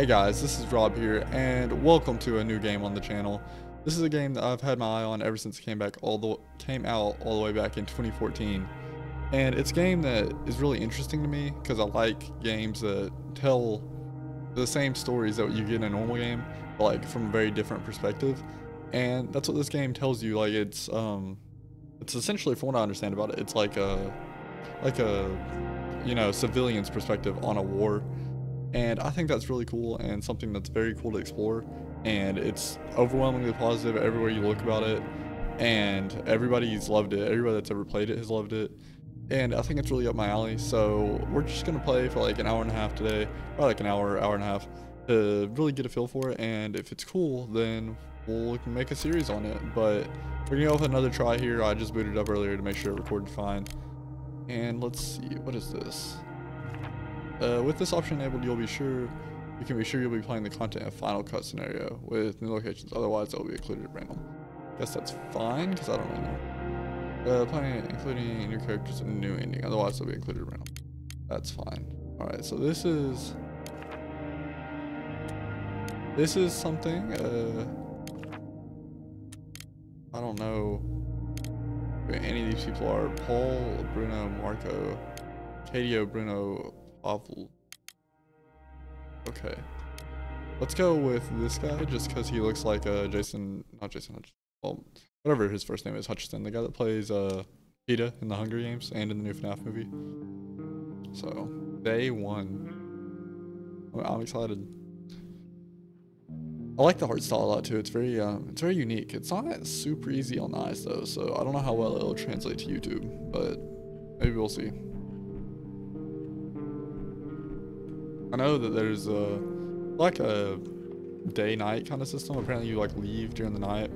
Hey guys, this is Rob here, and welcome to a new game on the channel. This is a game that I've had my eye on ever since it came back all the came out all the way back in 2014. And it's a game that is really interesting to me because I like games that tell the same stories that you get in a normal game, but like from a very different perspective. And that's what this game tells you. Like it's um it's essentially from what I understand about it, it's like a like a you know, civilian's perspective on a war and I think that's really cool and something that's very cool to explore. And it's overwhelmingly positive everywhere you look about it. And everybody's loved it. Everybody that's ever played it has loved it. And I think it's really up my alley. So we're just going to play for like an hour and a half today. Or like an hour, hour and a half. To really get a feel for it. And if it's cool, then we'll make a series on it. But we're going to go with another try here. I just booted up earlier to make sure it recorded fine. And let's see. What is this? Uh, with this option enabled, you'll be sure you can be sure you'll be playing the content of Final Cut scenario with new locations. Otherwise, it will be included at random. Guess that's fine because I don't really know. Uh, playing it, including new characters and a new ending. Otherwise, it'll be included at random. That's fine. All right, so this is this is something. Uh, I don't know who any of these people are. Paul, Bruno, Marko, Cadio, Bruno, awful. Okay. Let's go with this guy just because he looks like uh, Jason, not Jason Hutcherson, well, whatever his first name is, Hutcherson, the guy that plays uh, Peeta in the Hunger Games and in the new FNAF movie. So, day one. I'm excited. I like the art style a lot too. It's very, um, it's very unique. It's not super easy on the eyes though, so I don't know how well it'll translate to YouTube, but maybe we'll see. I know that there's a like a day night kind of system. Apparently you like leave during the night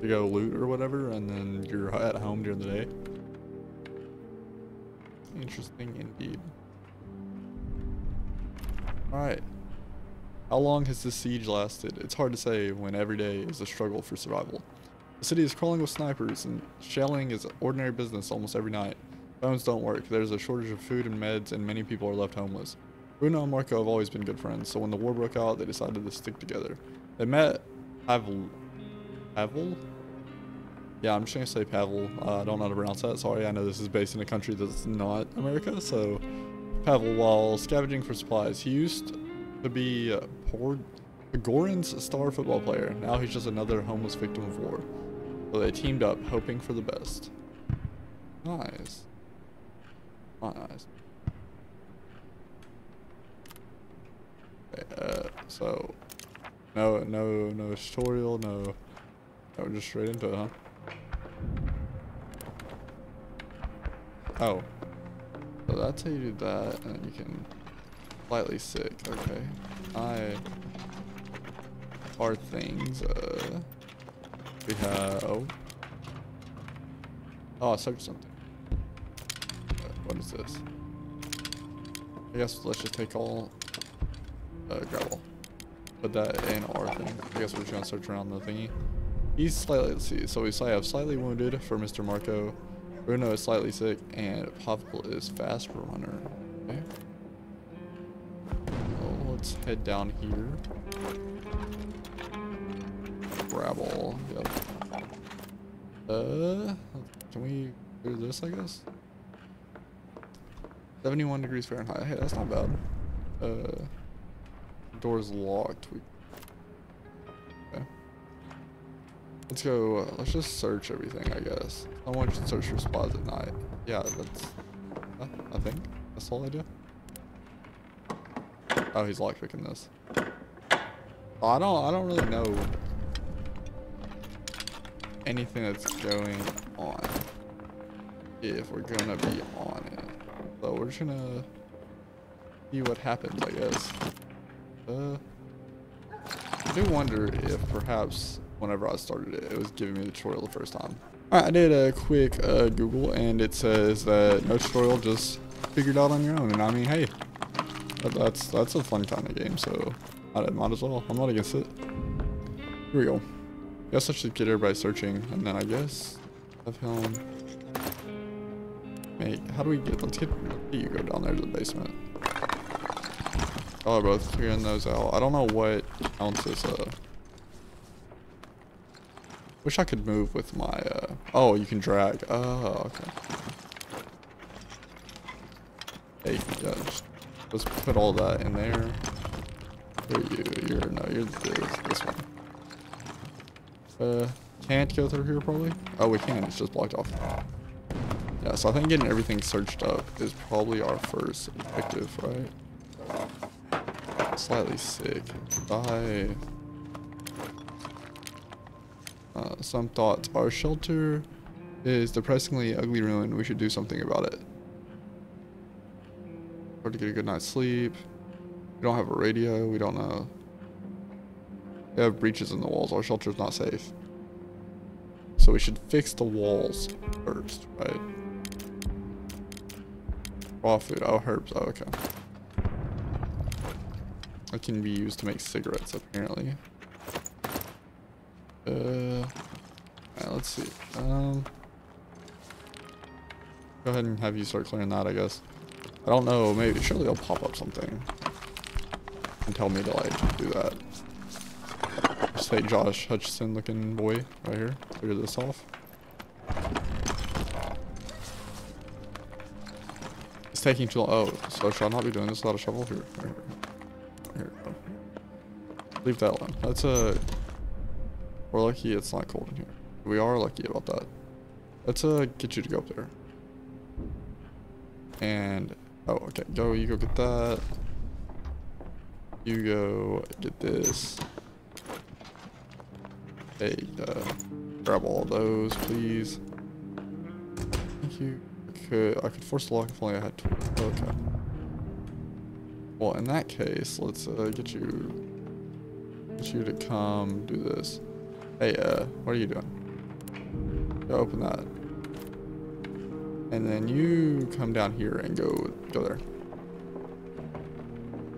to go loot or whatever and then you're at home during the day. Interesting indeed. Alright. How long has this siege lasted? It's hard to say when every day is a struggle for survival. The city is crawling with snipers and shelling is ordinary business almost every night. Phones don't work, there's a shortage of food and meds and many people are left homeless. Bruno and Marko have always been good friends, so when the war broke out, they decided to stick together. They met Pavel. Pavel? Yeah, I'm just gonna say Pavel. Uh, I don't know how to pronounce that. Sorry, I know this is based in a country that's not America, so Pavel, while scavenging for supplies, he used to be uh, Goran's star football player. Now he's just another homeless victim of war. So they teamed up, hoping for the best. Nice. Nice. Uh, so, no, no, no tutorial, no, no, just straight into it, huh? Oh, so that's how you do that, and you can slightly sick. Okay, I are things. Uh, we have. Oh, I searched something. Uh, what is this? I guess let's just take all uh, gravel. Put that in our thing. I guess we're just gonna search around the thingy. He's slightly, let's see. So we have slightly wounded for Mr. Marko. Bruno is slightly sick, and Pavel is fast runner. Okay. Well, let's head down here. Gravel. Yep. Uh, can we do this? I guess. 71 degrees Fahrenheit. Hey, that's not bad. Uh. Door's locked. We... Okay. Let's go. Uh, let's just search everything, I guess. I want you to search for spots at night. Yeah, that's. Uh, I think that's the whole idea. Oh, he's lockpicking this. I don't. I don't really know anything that's going on. If we're gonna be on it, so we're just gonna see what happens, I guess. Uh, I do wonder if perhaps whenever I started it, it was giving me the tutorial the first time. Alright, I did a quick uh, Google and it says that no tutorial, just figured out on your own. And I mean, hey, that, that's that's a fun kind of game, so I might as well. I'm not against it. Here we go. Guess I should get everybody searching, and then I guess have him make. How do we get? Let's get you go down there to the basement. Y'all are both clearing those out. I don't know what counts as uh Wish I could move with my uh oh you can drag. Oh okay. Hey, yeah, just, let's put all that in there. You? You're no, you're this, this one. Uh can't go through here probably? Oh we can, it's just blocked off. Yeah, so I think getting everything searched up is probably our first objective, right? Slightly sick. Bye. Uh, some thoughts. Our shelter is depressingly ugly ruin. We should do something about it. Hard to get a good night's sleep. We don't have a radio. We don't know. We have breaches in the walls. Our shelter is not safe. So we should fix the walls first, right? Raw food. Oh, herbs. Oh, okay. It can be used to make cigarettes, apparently. Uh, let's see. Um, go ahead and have you start clearing that, I guess. I don't know. Maybe surely they'll pop up something and tell me to like do that. Just say Josh Hutcherson looking boy right here. Clear this off. It's taking too long. Oh, so should I not be doing this without a shovel? Here. Leave that alone. That's a. We're lucky it's not cold in here. We are lucky about that. Let's uh get you to go up there. And oh, okay. Go. You go get that. You go get this. Hey, uh, grab all those, please. Thank you could I could force the lock if only I had to. Okay. Well, in that case, let's uh, get you get you to come do this. Hey, uh, what are you doing? Go open that. And then you come down here and go go there.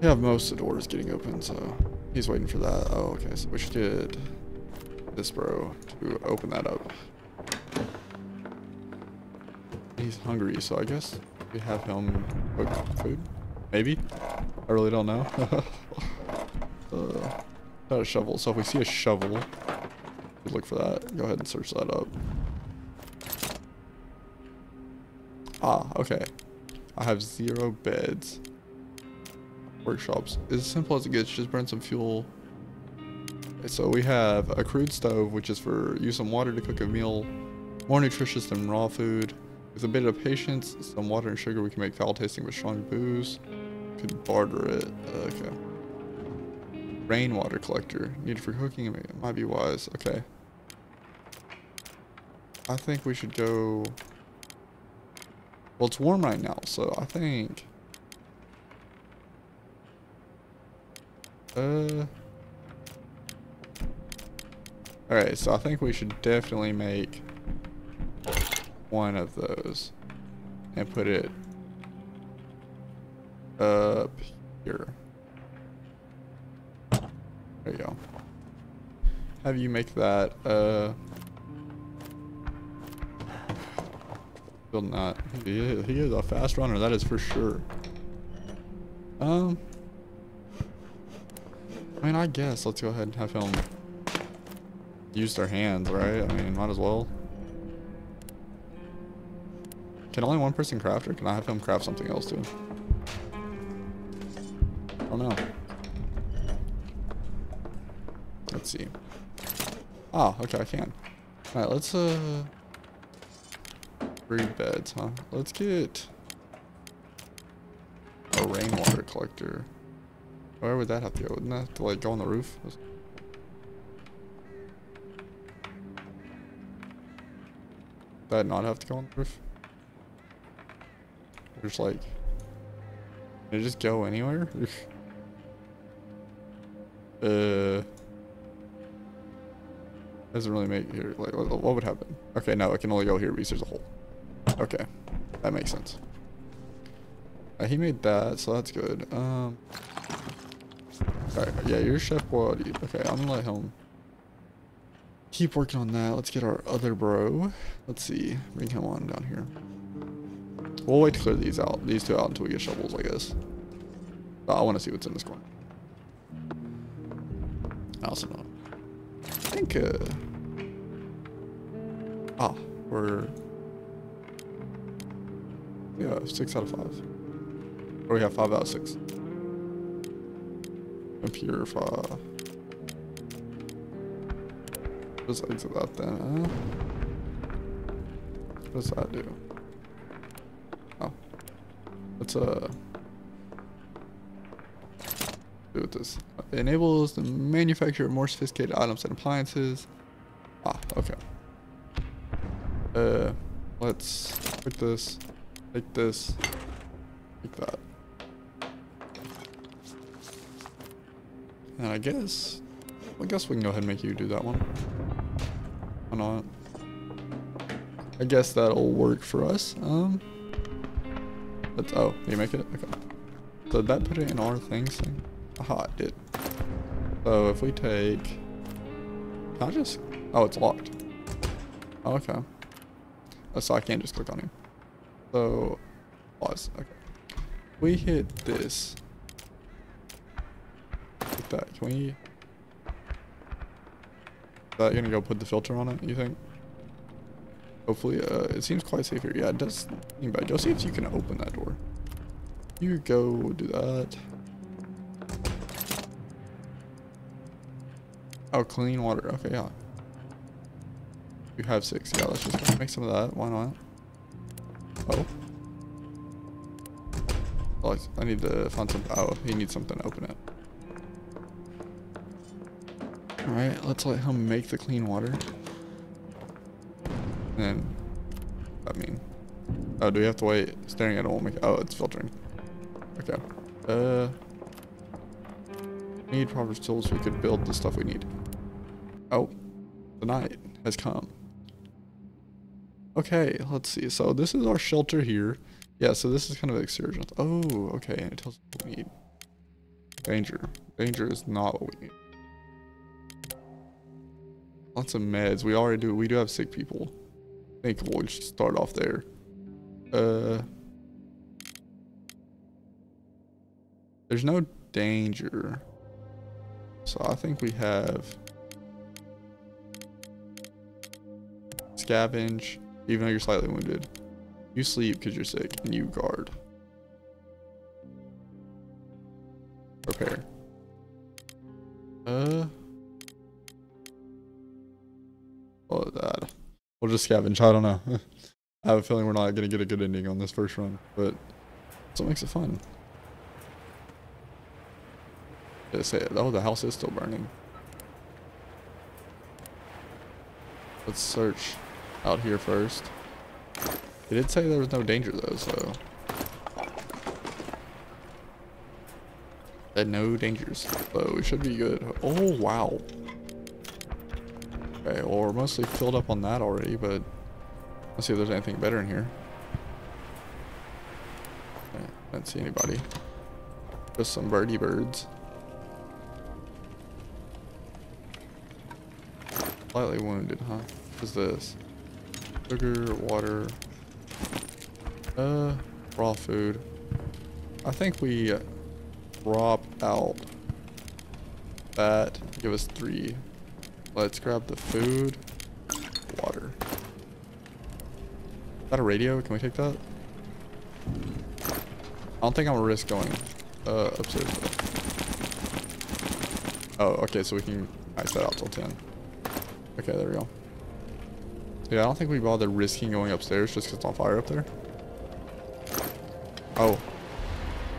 We have most of the doors getting open, so he's waiting for that. Oh, okay. So we should get this bro to open that up. He's hungry, so I guess we have him cook food. Maybe? I really don't know. uh, not a shovel. So if we see a shovel, we look for that. Go ahead and search that up. Ah, okay. I have zero beds. Workshops. It's As simple as it gets, just burn some fuel. So we have a crude stove, which is for use some water to cook a meal. More nutritious than raw food. With a bit of patience, some water and sugar, we can make foul tasting with strong booze. Could barter it. Okay. Rainwater collector. Needed for cooking. It might be wise. Okay. I think we should go... Well, it's warm right now, so I think... Uh... Alright, so I think we should definitely make one of those and put it up here. There you go. Have you make that, uh, still not, he is, he is a fast runner, that is for sure. Um, I mean, I guess let's go ahead and have him use their hands, right? I mean, might as well. Can only one person craft or can I have him craft something else too? See. Oh, okay, I can. Alright, let's uh Three beds, huh? Let's get a rainwater collector. Where would that have to go? Wouldn't that have to like go on the roof? That not have to go on the roof? Just like, can it just go anywhere? uh, doesn't really make here. Like, what would happen? Okay, no, I can only go here because there's a hole. Okay, that makes sense. Uh, he made that, so that's good. Um, alright, yeah, you're chef body. Okay, I'm gonna let him keep working on that. Let's get our other bro. Let's see, bring him on down here. We'll wait to clear these out, these two out until we get shovels, I guess. But I want to see what's in this corner. I also know. I think, uh... Ah, we're... Yeah, six out of five. Or we have five out of six. And purify. Just exit that then? What does that do? Oh. Let's, uh... Do with this. It enables the manufacture of more sophisticated items and appliances. Ah, okay. Uh, let's pick this, like this, take that. And I guess, I guess we can go ahead and make you do that one. Why not? I guess that'll work for us. Um, let's, oh, you make it? Okay. So did that put it in our thing? Aha, it did. So if we take, can I just, oh, it's locked. Oh, okay. Oh, so I can't just click on him. So, pause, okay. We hit this. Like that, can we, is that gonna go put the filter on it, you think? Hopefully, uh, it seems quite safe here. Yeah, it does seem bad. Go see if you can open that door. You go do that. Oh, clean water. Okay, yeah. You have six. Yeah, let's just make some of that. Why not? Oh. oh I need to find some. Oh, he needs something to open it. Alright, let's let him make the clean water. And then, I mean, oh, do we have to wait? Staring at it won't make. Oh, it's filtering. Okay. Uh, need proper tools so we could build the stuff we need. The night has come. Okay, let's see. So this is our shelter here. Yeah, so this is kind of exterior. Oh, okay, and it tells us what we need. Danger. Danger is not what we need. Lots of meds. We already do. We do have sick people. I think we'll just start off there. Uh, there's no danger. So I think we have Scavenge, even though you're slightly wounded. You sleep because you're sick, and you guard. Repair. Uh. Oh, that. We'll just scavenge. I don't know. I have a feeling we're not going to get a good ending on this first run, but that's what makes it fun. Say, oh, the house is still burning. Let's search out here first. They did say there was no danger though, so. No dangers, so we should be good. Oh, wow. Okay, well we're mostly filled up on that already, but let's see if there's anything better in here. Okay, I don't see anybody. Just some birdie birds. Slightly wounded, huh? What is this? Sugar, water. Uh, raw food. I think we drop out that. Give us three. Let's grab the food. Water. Is that a radio? Can we take that? I don't think I'm gonna risk going uh, upstairs. Oh, okay, so we can ice that out till 10. Okay, there we go. Yeah, I don't think we bother risking going upstairs just because it's on fire up there. Oh.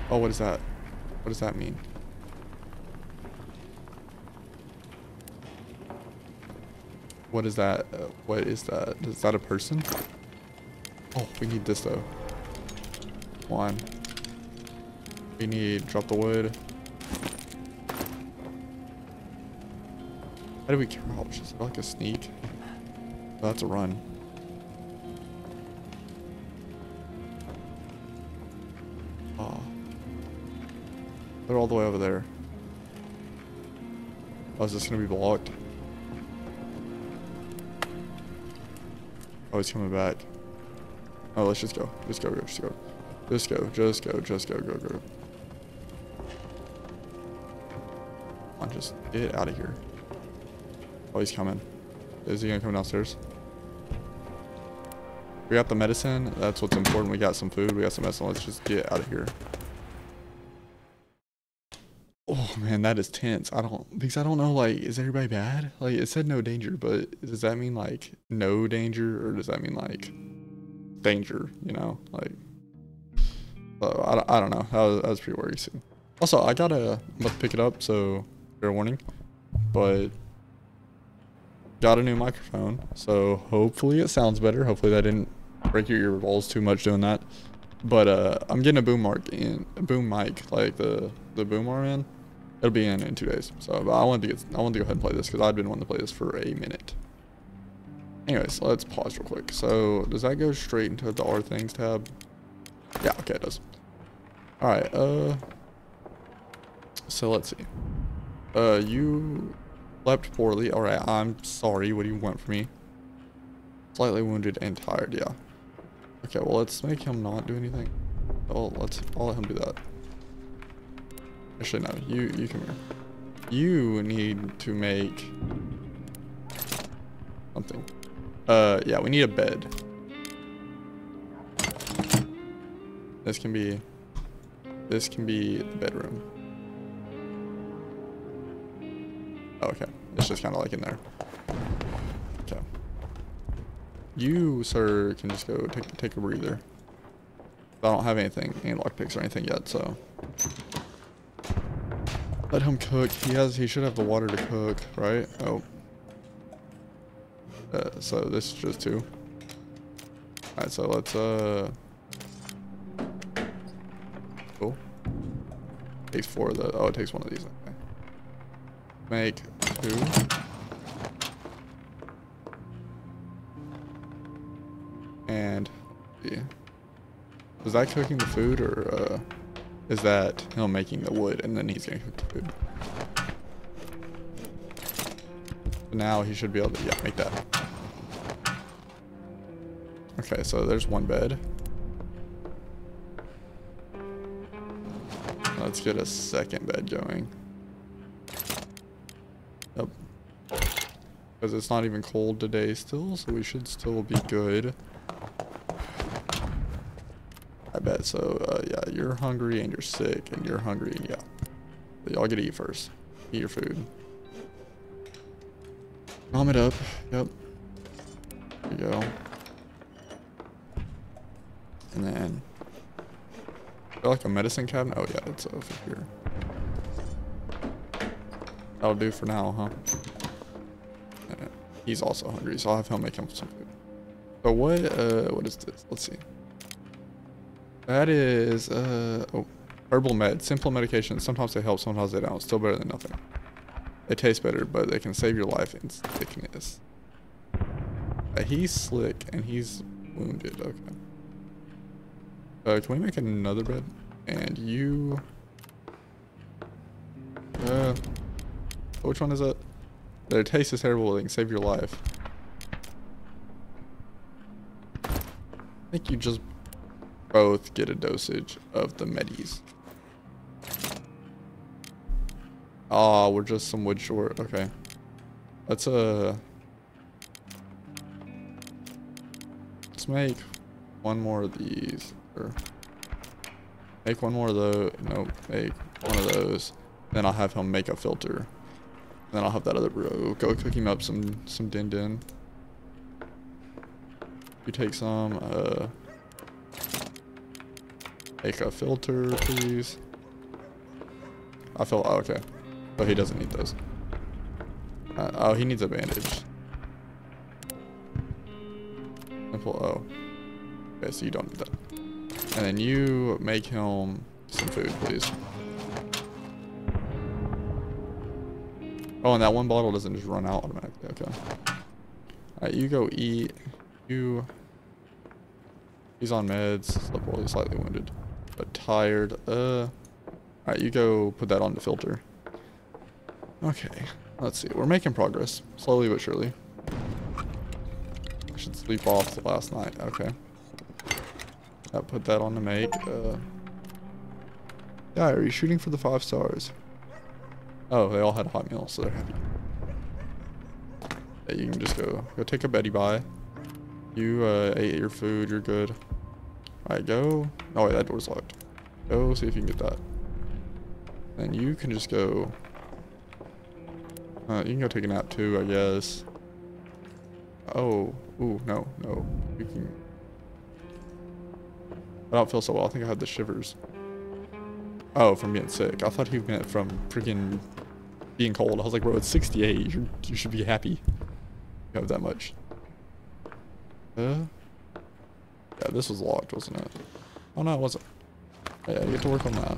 Oh, what is that? What does that mean? What is that? Uh, what is that? Is that a person? Oh, we need this though. One. We need drop the wood. How do we crouch? Is it like a sneak? That's a run. Oh. They're all the way over there. Oh, is this gonna be blocked? Oh, he's coming back. Oh, let's just go. Just go, just go. Just go, just go, just go, go, go. on, just get out of here. Oh, he's coming. Is he gonna come downstairs? We got the medicine. That's what's important. We got some food. We got some medicine. Let's just get out of here. Oh man, that is tense. I don't because I don't know like is everybody bad? Like it said no danger, but does that mean like no danger or does that mean like danger, you know? Like I, don't- I don't know. That was, that was pretty worrisome. Also, I about to pick it up, so fair warning. But got a new microphone, so hopefully it sounds better. Hopefully that didn't break your ear balls too much doing that. But uh, I'm getting a boom mark in a boom mic, like the the boom arm in. It'll be in in two days. So I wanted to get I wanted to go ahead and play this because I've been wanting to play this for a minute. Anyways, let's pause real quick. So does that go straight into the R things tab? Yeah, okay, it does. All right. Uh. So let's see. Uh, you slept poorly. All right. I'm sorry. What do you want from me? Slightly wounded and tired. Yeah. Okay. Well, let's make him not do anything. Oh, let's. I'll let him do that. Actually, no. You. You come here. You need to make something. Uh, yeah. We need a bed. This can be. This can be the bedroom. Oh, okay. It's just kind of like in there. Okay. You, sir, can just go take take a breather. I don't have anything, any lockpicks or anything yet, so. Let him cook. He has. He should have the water to cook, right? Oh. Uh, so this is just two. Alright, so let's uh. Cool. Takes four of the. Oh, it takes one of these. Okay. Make two. And yeah. Is that cooking the food or uh, is that him making the wood and then he's gonna cook the food? Now he should be able to yeah make that. Okay, so there's one bed. Let's get a second bed going. Yep. Because it's not even cold today still, so we should still be good. Bet. So, uh, yeah, you're hungry and you're sick and you're hungry. Yeah. Y'all get to eat first. Eat your food. Calm it up. Yep. There you go. And then... Like a medicine cabinet? Oh, yeah, it's over here. That'll do for now, huh? Uh, He's also hungry, so I'll have him make him some food. So what, uh, what is this? Let's see. That is, uh, oh, herbal med. Simple medication. Sometimes they help, sometimes they don't. Still better than nothing. They taste better, but they can save your life in sickness. Uh, he's slick and he's wounded. Okay. Uh, can we make another bed? And you... Uh, which one is it? Their taste is terrible. They can save your life. I think you just both get a dosage of the medis. Ah, we're just some wood short. Okay. Let's, uh... Let's make one more of these. Or make one more of those. Nope. Make one of those. Then I'll have him make a filter. And then I'll have that other bro go cook him up some, some din din. You take some, uh... Make a filter, please. I feel oh, okay. But he doesn't need those. Uh, oh, he needs a bandage. Simple O. Okay, so you don't need that. And then you make him some food, please. Oh, and that one bottle doesn't just run out automatically. Okay. Alright, you go eat. You. He's on meds. He's slightly wounded. But tired. Uh. Alright, you go put that on the filter. Okay. Let's see. We're making progress. Slowly but surely. I should sleep off the last night. Okay. I put that on the make. Uh. You shooting for the five stars? Oh, they all had a hot meals, so they're happy. Yeah, you can just go go take a Betty bye. You uh, ate your food, you're good. Alright, go. Oh wait, that door's locked. Go see if you can get that. And you can just go. Uh, you can go take a nap too, I guess. Oh, ooh, no, no. You can. I don't feel so well. I think I had the shivers. Oh, from being sick. I thought he meant from freaking being cold. I was like, bro, it's 68. you you should be happy. You have that much. Uh, yeah, this was locked, wasn't it? Oh no, it wasn't. Yeah, you get to work on that.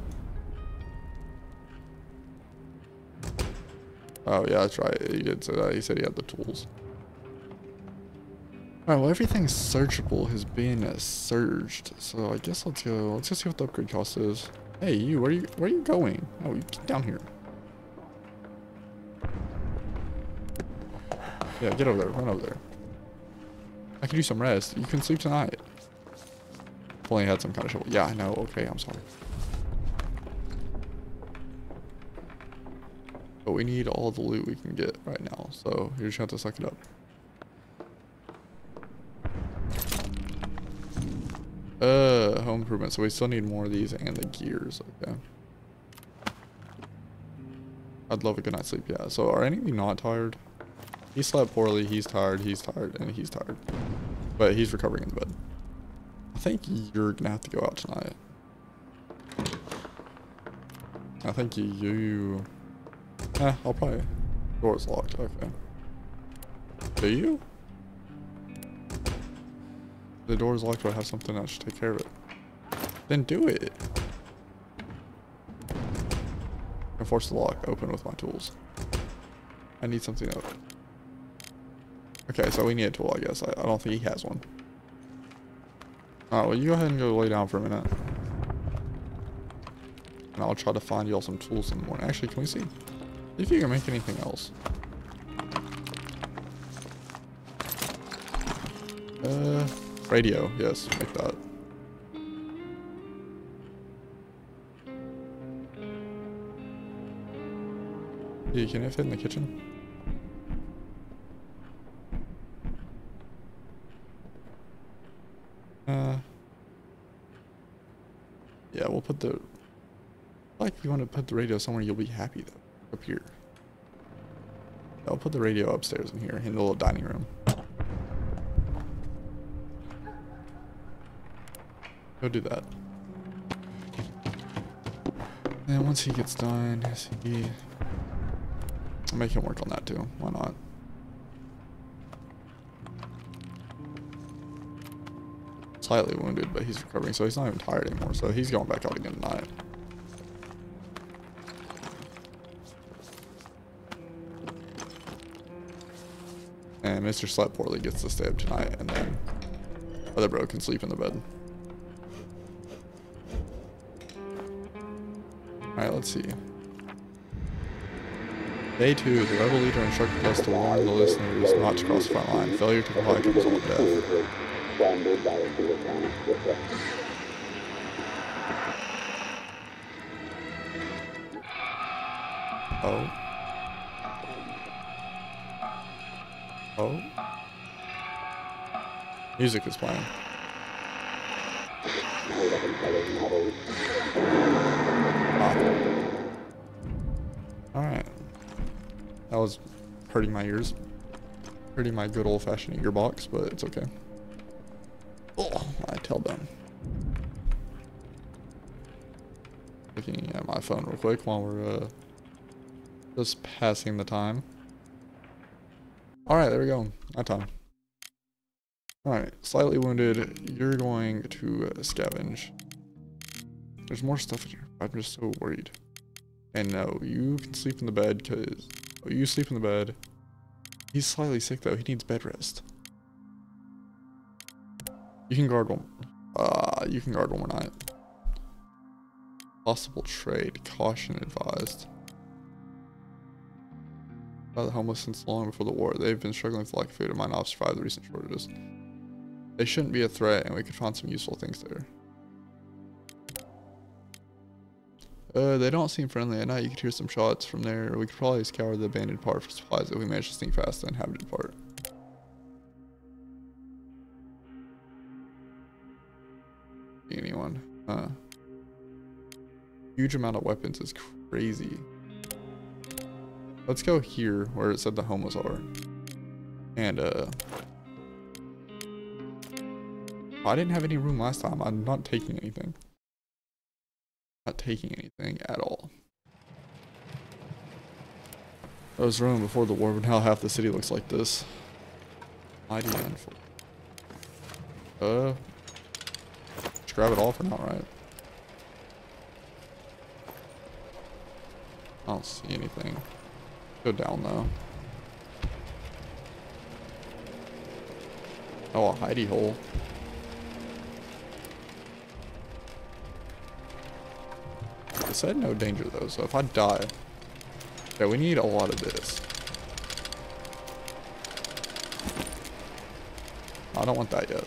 Oh yeah, that's right. He did say that. He said he had the tools. Alright, well everything searchable has been surged. So I guess let's go. Let's go see what the upgrade cost is. Hey, you, where are you where are you going? Oh, you get down here. Yeah, get over there. Run over there. I can do some rest. You can sleep tonight. Only had some kind of shovel. Yeah, I know. Okay, I'm sorry. But we need all the loot we can get right now. So you just have to suck it up. Uh, home improvement. So we still need more of these and the gears. Okay. I'd love a good night's sleep. Yeah. So are any of you not tired? He slept poorly. He's tired. He's tired. And he's tired. But he's recovering in the bed. I think you're to have to go out tonight. I think you... eh, I'll probably... Door's locked. Okay. Do you? The door's locked, Do I have something that should take care of it. Then do it. And force the lock open with my tools. I need something open. Okay, so we need a tool, I guess. I, I don't think he has one. Alright, well, you go ahead and go lay down for a minute. And I'll try to find you all some tools in the morning. Actually, can we see? If you can make anything else. Uh, radio. Yes, make that. Yeah, can it fit in the kitchen? Uh, yeah, we'll put the. Like, if you want to put the radio somewhere, you'll be happy though. Up here. I'll put the radio upstairs in here, in the little dining room. Go do that. And once he gets done, he... I'll make him work on that too. Why not? Slightly wounded, but he's recovering, so he's not even tired anymore. So he's going back out again tonight. Mr. Slept Poorly gets to stay up tonight, and then other bro can sleep in the bed. Alright, let's see. Day 2, the rebel leader instructed us to warn the listeners not to cross the front line. Failure to comply result in death. Oh. Music is playing. Alright. That was hurting my ears. Hurting my good old-fashioned ear box, but it's okay. Oh, I tell them. Looking at my phone real quick while we're uh, just passing the time. Alright, there we go. That time. Alright, slightly wounded. You're going to scavenge. There's more stuff in here. I'm just so worried. And no, you can sleep in the bed because... Oh, you sleep in the bed. He's slightly sick though. He needs bed rest. You can guard one. Uh, you can guard one more night. Possible trade. Caution advised. The homeless since long before the war. They've been struggling for lack of food and might not survive the recent shortages. They shouldn't be a threat and we could find some useful things there. Uh, they don't seem friendly at night. You could hear some shots from there. We could probably scour the abandoned part for supplies if we manage to sneak past the inhabited part. Anyone? Huh. Huge amount of weapons is crazy. Let's go here where it said the homeless are. And, uh... I didn't have any room last time. I'm not taking anything. Not taking anything at all. I was room before the war, but now half the city looks like this. Mighty handful. Uh... Just grab it all for now, right? I don't see anything. Go down though. Oh, a hidey hole. Said no danger though, so if I die... Yeah, we need a lot of this. I don't want that yet.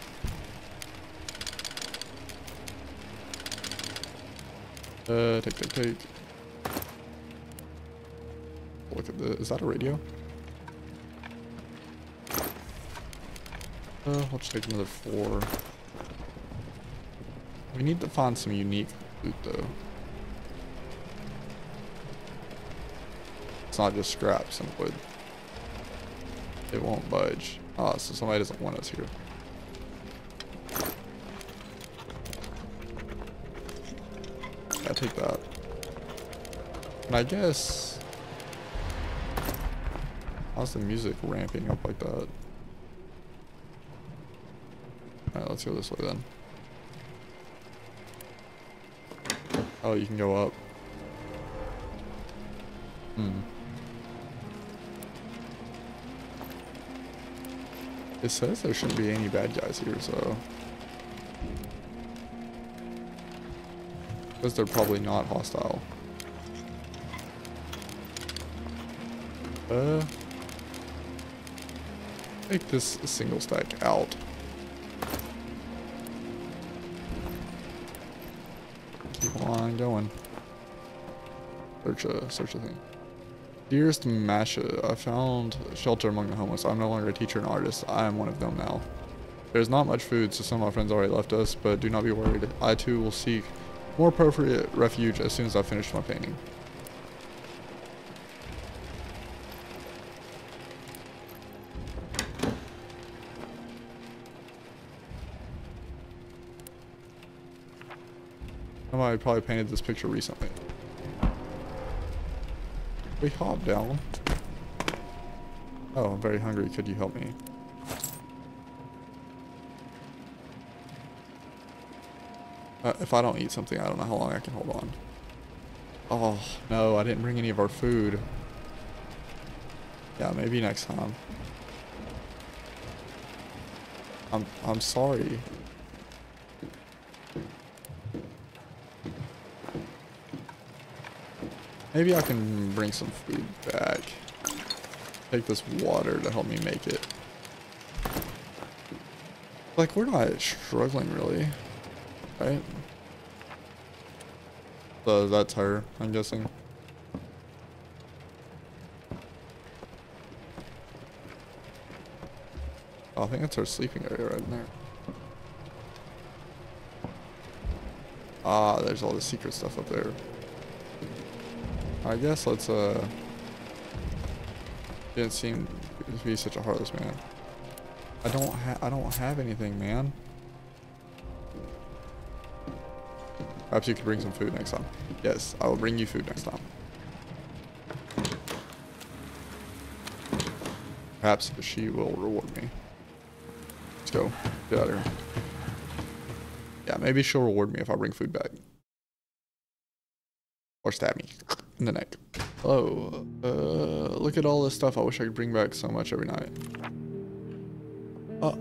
Uh, take, take, take. Look at the, is that a radio? Uh, I'll just take another four. We need to find some unique loot though. It's not just scraps and wood. It won't budge. Ah, so somebody doesn't want us here. I take that. And I guess... How's the music ramping up like that? Alright, let's go this way then. Oh, you can go up. It says there shouldn't be any bad guys here, so... Because they're probably not hostile. Uh... Take this single stack out. Keep on going. Search a, search a thing. Dearest Masha, I found shelter among the homeless. I'm no longer a teacher and artist. I am one of them now. There's not much food, so some of my friends already left us, but do not be worried. I too will seek more appropriate refuge as soon as I finish my painting. Somebody probably painted this picture recently. We hop down. Oh, I'm very hungry. Could you help me? Uh, if I don't eat something, I don't know how long I can hold on. Oh, no, I didn't bring any of our food. Yeah, maybe next time. I'm, I'm sorry. Maybe I can bring some food back. Take this water to help me make it. Like, we're not struggling really, right? So that's her, I'm guessing. Oh, I think that's her sleeping area right in there. Ah, there's all the secret stuff up there. I guess let's, uh... Didn't seem to be such a heartless man. I don't have, I don't have anything, man. Perhaps you could bring some food next time. Yes, I will bring you food next time. Perhaps she will reward me. Let's go. Get out of here. Yeah, maybe she'll reward me if I bring food back. Or stab me in the neck. Oh, uh, look at all this stuff I wish I could bring back so much every night. Uh,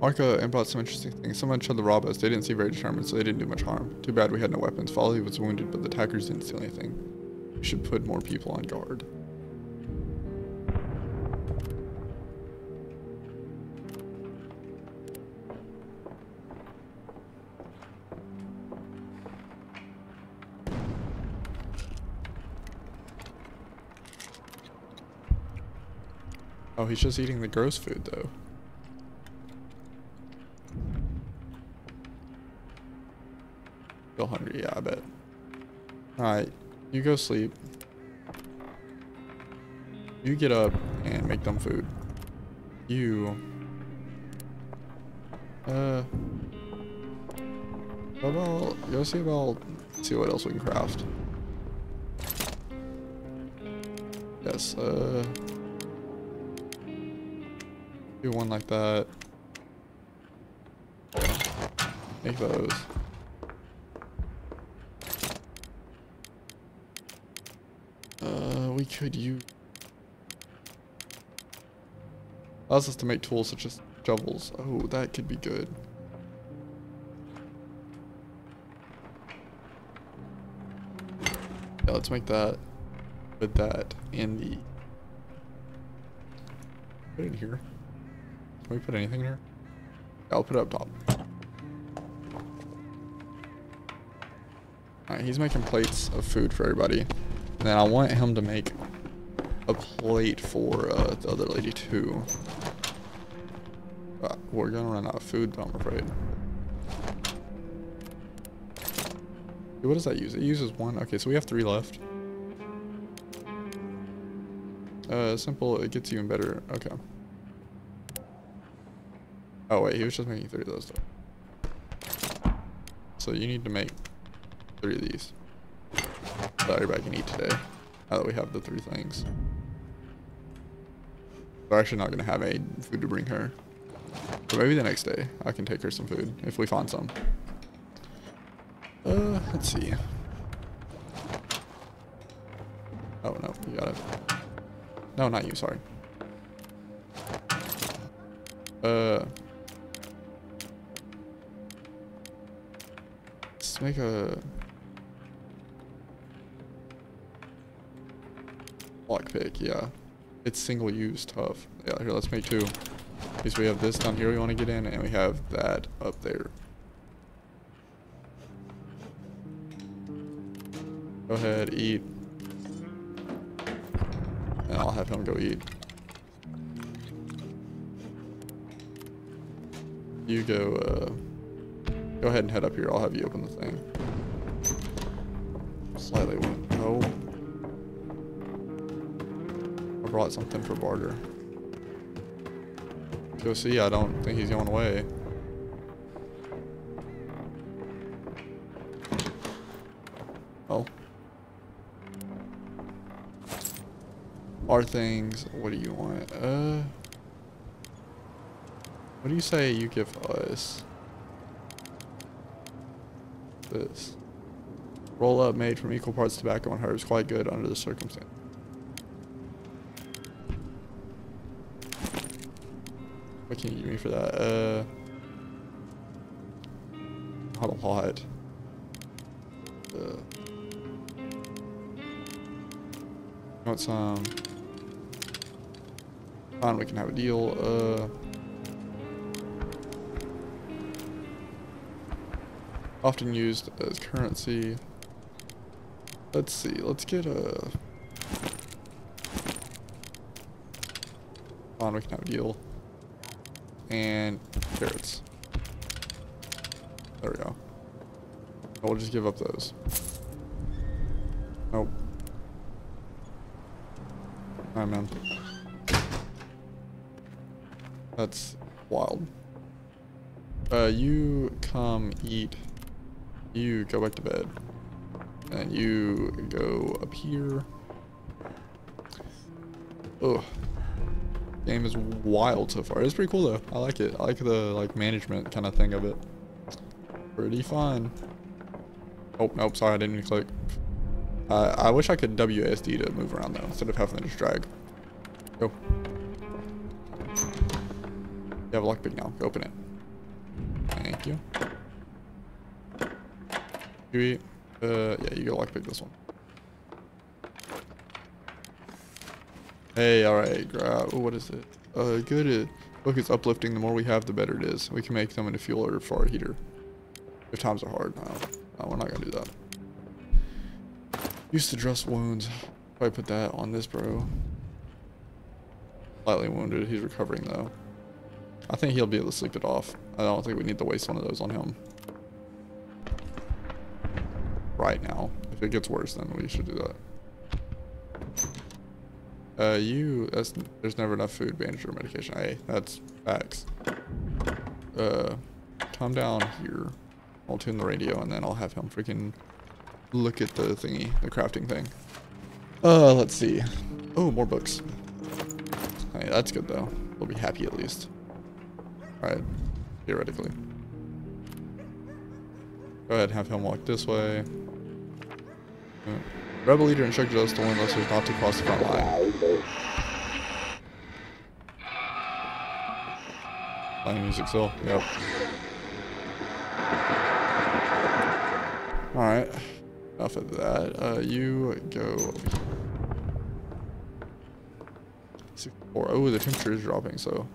Marka and brought some interesting things. Someone tried to rob us. They didn't seem very determined, so they didn't do much harm. Too bad we had no weapons. Folly was wounded, but the attackers didn't steal anything. We should put more people on guard. Oh, he's just eating the gross food though. Still hungry, yeah, I bet. Alright, you go sleep. You get up and make them food. You... Uh... About... Go see about... See what else we can craft. Yes, uh... Do one like that. Make those. Uh, we could use... Allows us to make tools such as shovels. Oh, that could be good. Yeah, let's make that. Put that in the... Put it in here. Can we put anything in here? I'll put it up top. Alright, he's making plates of food for everybody. And then I want him to make a plate for uh, the other lady too. Uh, we're gonna run out of food though, I'm afraid. What does that use? It uses one. Okay, so we have three left. Uh, simple. It gets even better. Okay. Oh wait, he was just making three of those though. So you need to make three of these. Everybody can eat today. Now that we have the three things. We're actually not gonna have any food to bring her. But maybe the next day I can take her some food if we find some. Uh, let's see. Oh no, you got it. No, not you, sorry. Uh, let's make a lockpick, yeah. It's single use tough. Yeah, here, let's make two. Because we have this down here we want to get in, and we have that up there. Go ahead, eat. And I'll have him go eat. You go, uh, go ahead and head up here. I'll have you open the thing. Slightly, went. no. I brought something for barter. Go see, I don't think he's going away. Oh. Our things, what do you want? Uh... What do you say you give us? This. Roll up made from equal parts tobacco and herbs. Quite good under the circumstance. What can you give me for that? Uh, not a lot. Uh, want some? Fine, we can have a deal. Uh, often used as currency. Let's see. Let's get a. Fine, we can have a deal and carrots. There we go. We'll just give up those. Nope. Alright, man. That's wild. Uh, you come eat. You go back to bed. And you go up here. Ugh game is wild so far. It's pretty cool though. I like it. I like the like management kind of thing of it. Pretty fun. Oh, nope, sorry, I didn't click. Uh, I wish I could WASD to move around though, instead of having to just drag. Go. You have a lockpick now. Go open it. Thank you. Uh, yeah, you go lockpick this one. Hey, alright, grab. Oh, what is it? Uh, good. Look, it's uplifting. The more we have, the better it is. We can make them into fuel or for our heater. If times are hard. No, no we're not gonna do that. Used to dress wounds. Probably put that on this, bro. Slightly wounded. He's recovering though. I think he'll be able to sleep it off. I don't think we need to waste one of those on him. Right now. If it gets worse, then we should do that. Uh, you, that's, there's never enough food, bandage, or medication. Hey, that's facts. Uh, come down here. I'll tune the radio and then I'll have him freaking look at the thingy, the crafting thing. Uh, let's see. Oh, more books. Hey, that's good though. We'll be happy at least. Alright, theoretically. Go ahead and have him walk this way. Uh, Rebel leader instructed us to warn listeners not to cross the front line. Playing music still? Yep. Alright. Enough of that. Uh, you go. Oh, the temperature is dropping, so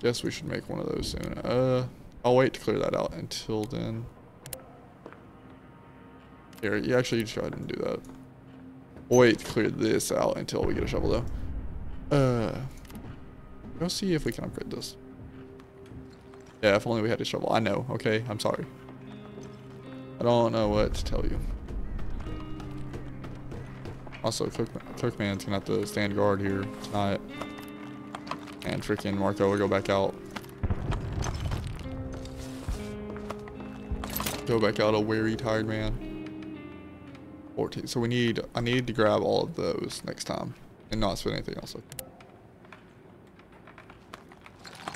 guess we should make one of those soon. Uh, I'll wait to clear that out until then. Here, you actually just go ahead and do that. Wait clear this out until we get a shovel though. Uh, go see if we can upgrade this. Yeah, if only we had a shovel. I know, okay? I'm sorry. I don't know what to tell you. Also, Cook, Cookman's gonna have to stand guard here tonight. And freaking Marko will go back out. Go back out a weary, tired man. 14. So we need, I need to grab all of those next time. And not spend anything else.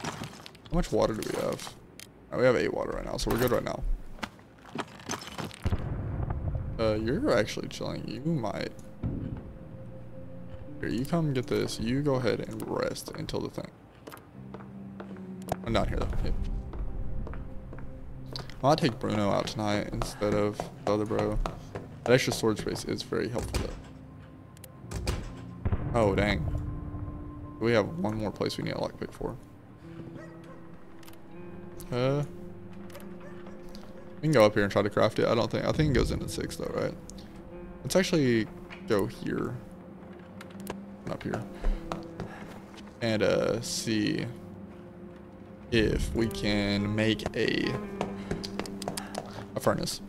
How much water do we have? Oh, we have 8 water right now, so we're good right now. Uh, you're actually chilling. You might. Here, you come get this. You go ahead and rest until the thing. I'm not here though. Yeah. I'll take Bruno out tonight instead of the other bro. That extra storage space is very helpful though. Oh, dang. We have one more place we need a lockpick for. Uh, we can go up here and try to craft it. I don't think, I think it goes into six though, right? Let's actually go here. Up here. And uh, see if we can make a, a furnace.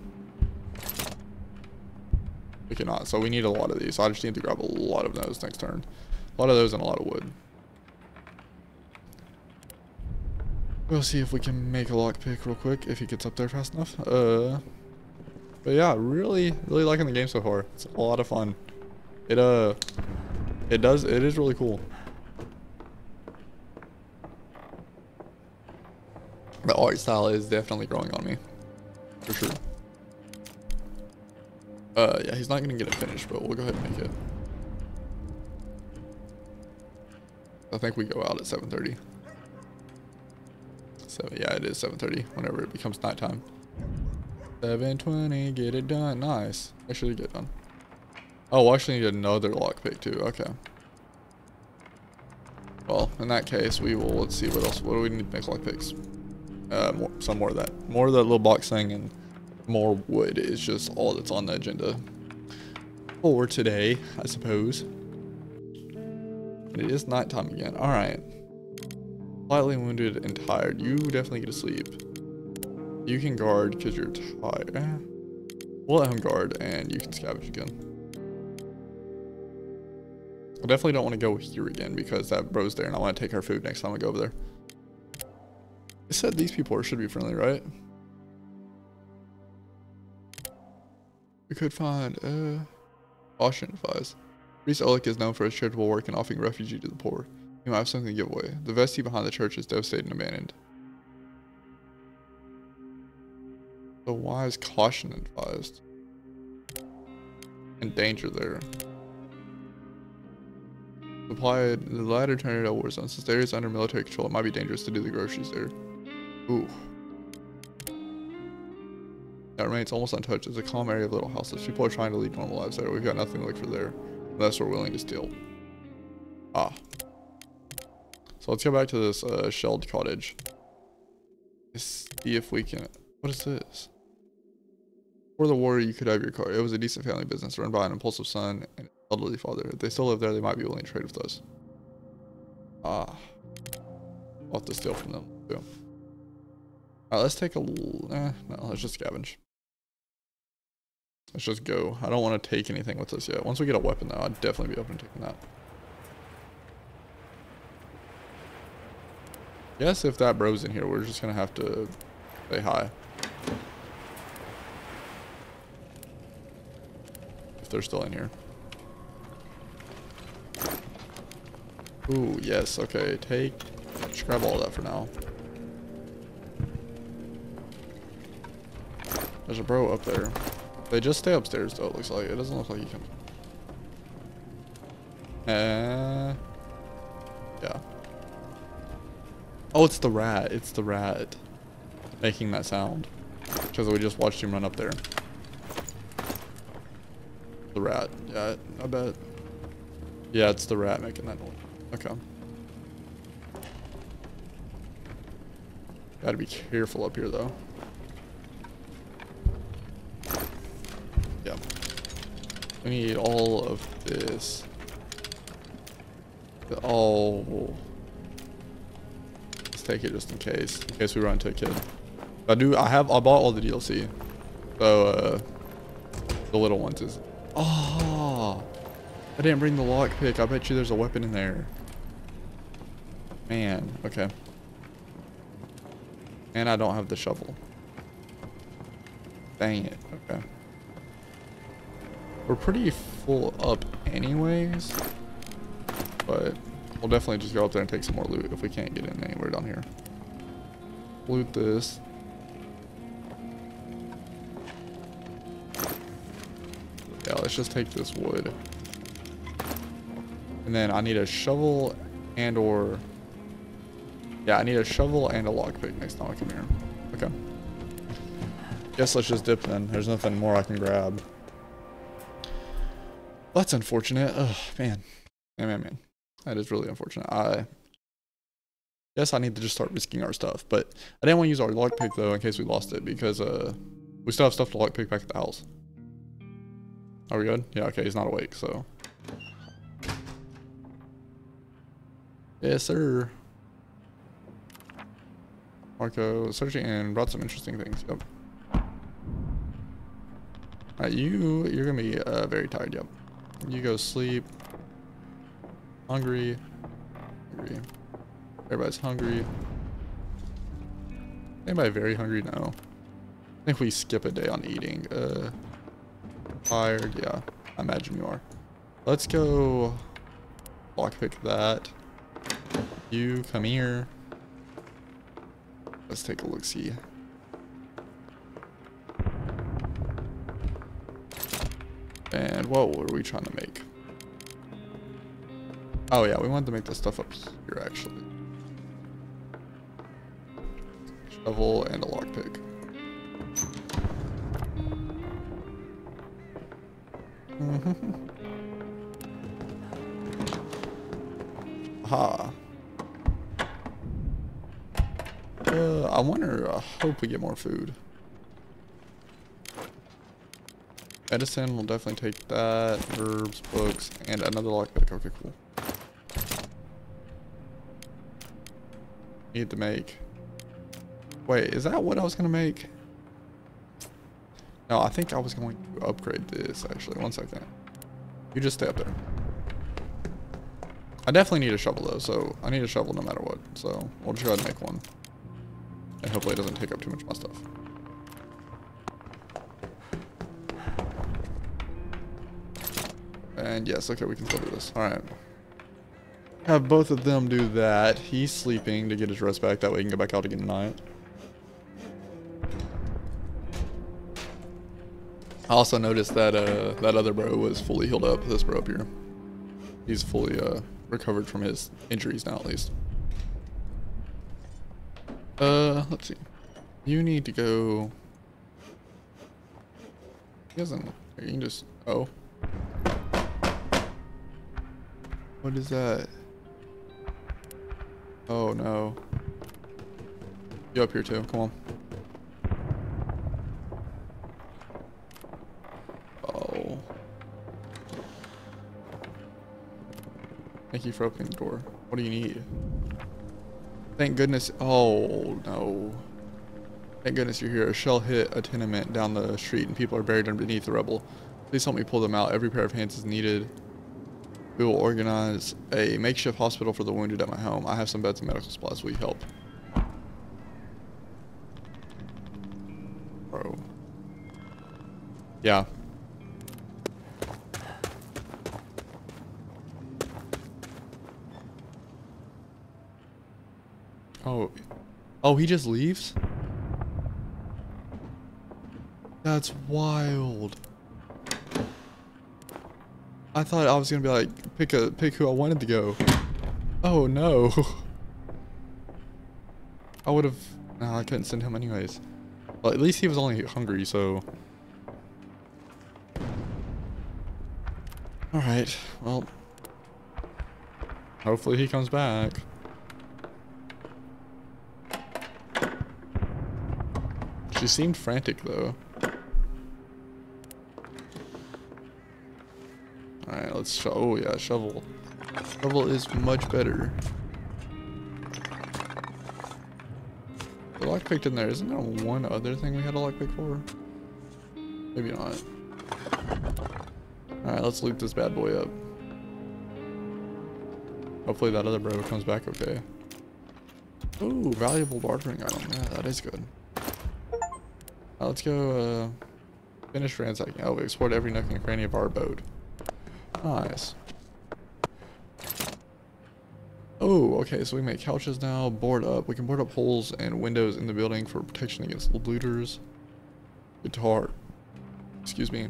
We cannot, so we need a lot of these. So I just need to grab a lot of those next turn. A lot of those and a lot of wood. We'll see if we can make a lockpick real quick if he gets up there fast enough. Uh, but yeah, really, really liking the game so far. It's a lot of fun. It uh, it does. It is really cool. The art style is definitely growing on me, for sure. Uh, yeah, he's not gonna get it finished, but we'll go ahead and make it. I think we go out at 7:30. So yeah, it is 7.30 whenever it becomes nighttime. 7.20, get it done. Nice. Actually get done. Oh, we actually need another lockpick too. Okay. Well, in that case, we will, let's see what else, what do we need to make lockpicks? Uh, more, some more of that. More of that little box thing and more wood is just all that's on the agenda for today, I suppose. It is nighttime again. All right. Slightly wounded and tired. You definitely get to sleep. You can guard because you're tired. We'll let him guard and you can scavenge again. I definitely don't want to go here again because that bro's there and I want to take our food next time I go over there. It said these people should be friendly, right? We could find, uh, caution advised. Priest Oleg is known for his charitable work and offering refugee to the poor. You might have something to give away. The vestry behind the church is devastated and abandoned. So why is caution advised? And danger there. Supply the latter tornado war zone. Since the area is under military control, it might be dangerous to do the groceries there. Ooh. That remains almost untouched. It's a calm area of little houses. People are trying to lead normal lives there. We've got nothing to look for there. Unless we're willing to steal. Ah. So let's go back to this uh, shelled cottage. Let's see if we can... What is this? For the war, you could have your car. It was a decent family business run by an impulsive son and elderly father. If they still live there, they might be willing to trade with us. Ah. I'll have to steal from them too. Alright, let's take a... Eh, no, let's just scavenge. Let's just go. I don't want to take anything with us yet. Once we get a weapon though, I'd definitely be open to taking that. Guess if that bro's in here, we're just gonna have to say hi. If they're still in here. Ooh, yes, okay, take, just grab all that for now. There's a bro up there. They just stay upstairs though, it looks like. It doesn't look like he comes. Uh, yeah. Oh, it's the rat. It's the rat making that sound. Because we just watched him run up there. The rat. Yeah, I bet. Yeah, it's the rat making that noise. Okay. Gotta be careful up here though. Yeah. We need all of this. Oh Let's take it just in case, in case we run into a kid. I do, I have, I bought all the DLC. So, uh, the little ones is, oh, I didn't bring the lockpick. I bet you there's a weapon in there. Man, okay. And I don't have the shovel. Dang it, okay. We're pretty full up anyways, but We'll definitely just go up there and take some more loot if we can't get in anywhere down here. Loot this. Yeah, let's just take this wood. And then I need a shovel and or... Yeah, I need a shovel and a lockpick next time I come here. Okay. Guess let's just dip then. There's nothing more I can grab. That's unfortunate. Oh, man. Man, man, man. That is really unfortunate. I guess I need to just start risking our stuff, but I didn't want to use our lockpick though in case we lost it because uh we still have stuff to lockpick back at the house. Are we good? Yeah, okay, he's not awake, so. Yes, sir. Marko searching and brought some interesting things. Yep. Alright, you you're gonna be uh, very tired, yep. You go sleep. Hungry. Hungry. Everybody's hungry. Anybody very hungry? No. I think we skip a day on eating. Uh, tired. Yeah, I imagine you are. Let's go lockpick that. You come here. Let's take a look And what were we trying to make? Oh yeah, we wanted to make the stuff up here actually. Shovel and a lockpick. ha. Uh, I wonder, I hope we get more food. Medicine, we'll definitely take that. Herbs, books, and another lockpick. Okay, cool. Need to make. Wait, is that what I was going to make? No, I think I was going to upgrade this, actually. One second. You just stay up there. I definitely need a shovel, though, so I need a shovel no matter what. So we'll just go ahead and make one. And hopefully it doesn't take up too much of my stuff. And yes, okay, we can still do this. Alright. Have both of them do that. He's sleeping to get his rest back. That way he can go back out again tonight. I also noticed that uh, that other bro was fully healed up. This bro up here. He's fully uh, recovered from his injuries now at least. Uh, let's see. You need to go... He doesn't... You can just... Oh. What is that? Oh no. You up here too, come on. Oh. Thank you for opening the door. What do you need? Thank goodness. Oh, no. Thank goodness you're here. A shell hit a tenement down the street and people are buried underneath the rubble. Please help me pull them out. Every pair of hands is needed. We will organize a makeshift hospital for the wounded at my home. I have some beds and medical supplies. Will you help? Bro. Yeah. Oh. Oh, he just leaves? That's wild. I thought I was gonna be like pick a pick who I wanted to go. Oh no. I would have no, I couldn't send him anyways. Well at least he was only hungry, so Alright, well hopefully he comes back. She seemed frantic though. Let's show. Oh, yeah, shovel. Shovel is much better. The lockpick in there. Isn't there one other thing we had a lockpick for? Maybe not. Alright, let's loot this bad boy up. Hopefully that other bro comes back okay. Ooh, valuable bartering item. Yeah, that is good. Right, let's go uh, finish ransacking. Oh, we explored every nook and cranny of our abode. Nice. Oh, okay, so we make couches now, board up. We can board up holes and windows in the building for protection against looters. Guitar. Excuse me.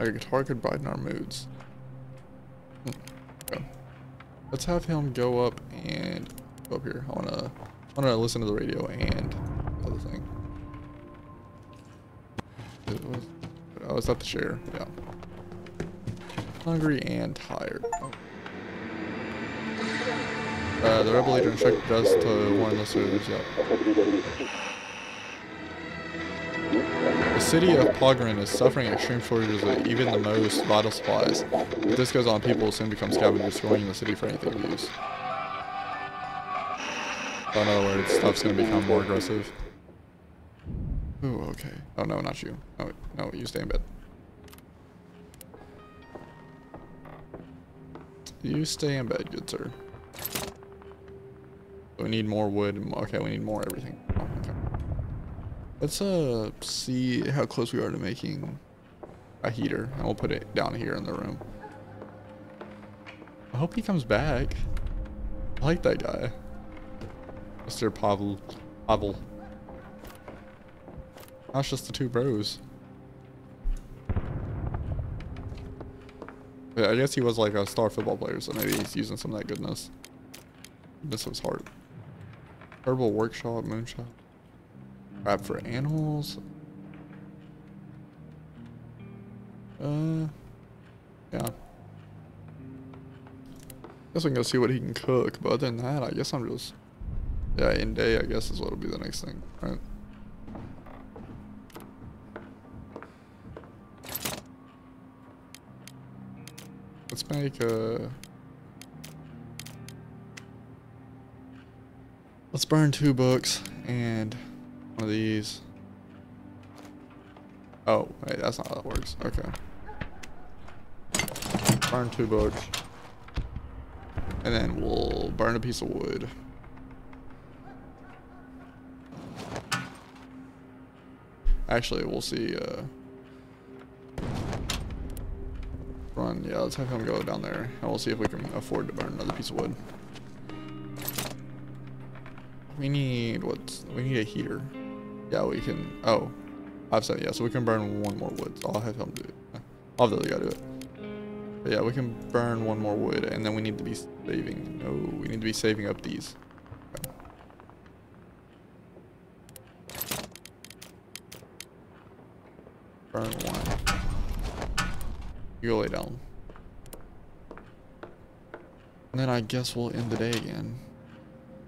A guitar could brighten our moods. Hmm. Okay. Let's have him go up and go up here. I wanna I wanna listen to the radio and the other thing. Oh, is that the chair? Yeah. Hungry and tired. Oh. Uh, the rebel leader instructed us to warn listeners. Yep. The city of Pogoren is suffering extreme shortages of even the most vital supplies. If this goes on, people will soon become scavengers scoring the city for anything to use. So in other words, stuff's gonna become more aggressive. Ooh, okay. Oh no, not you. No, no, you stay in bed. You stay in bed, good sir. We need more wood. Okay, we need more everything. Oh, okay. Let's uh see how close we are to making a heater, and we'll put it down here in the room. I hope he comes back. I like that guy. Mr. Pavel. Pavel. That's just the two bros. I guess he was like a star football player, so maybe he's using some of that goodness. This was hard. Herbal workshop, moonshot. Crap for animals. Uh, yeah. Guess we can go see what he can cook, but other than that, I guess I'm just, yeah, in day, I guess is what'll be the next thing, right? Let's make a... Let's burn two books and one of these. Oh, wait, that's not how that works. Okay. Burn two books. And then we'll burn a piece of wood. Actually, we'll see, uh... run. Yeah, let's have him go down there. And we'll see if we can afford to burn another piece of wood. We need, what? We need a heater. Yeah, we can, oh. I've said, yeah, so we can burn one more wood. So I'll have him do it. I'll have the other guy do it. But yeah, we can burn one more wood, and then we need to be saving. No, we need to be saving up these. Burn one. You go lay down. And then I guess we'll end the day again.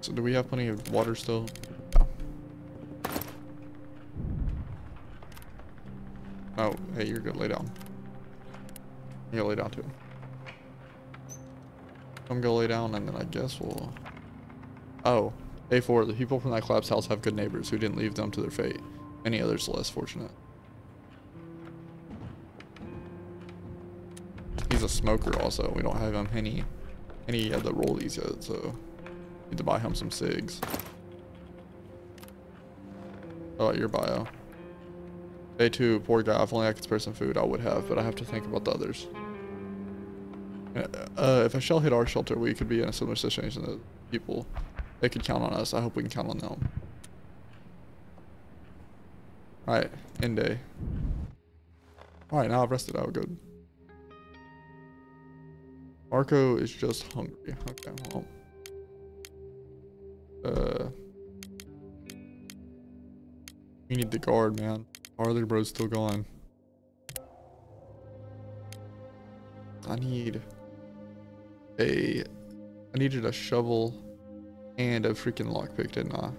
So do we have plenty of water still? Yeah. Oh, hey, you're good. Lay down. You lay down too. I'm gonna lay down and then I guess we'll... Oh. A4, the people from that collapsed house have good neighbors who didn't leave them to their fate. Many others less fortunate. He's a smoker also. We don't have him any any of the rollies yet, so need to buy him some cigs. How about your bio? Day two, poor guy. If only I could spare some food, I would have, but I have to think about the others. Uh, if a shell hit our shelter, we could be in a similar situation to people. They could count on us. I hope we can count on them. Alright, end day. Alright, now I've rested out. Good. Marko is just hungry. Okay, well. Uh. We need the guard, man. Harley bro's still gone. I need a... I needed a shovel and a freaking lockpick, didn't I?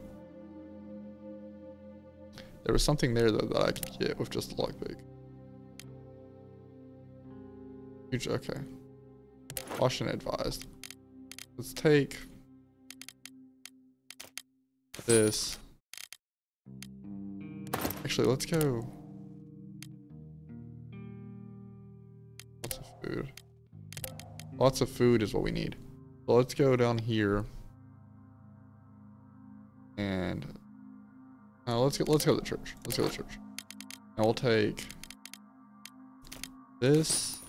There was something there though that I could get with just a lockpick. Huge, okay. Caution advised. Let's take this. Actually, let's go. Lots of food. Lots of food is what we need. So let's go down here. And uh, let's go. Let's go to the church. Let's go to the church. And we'll take this.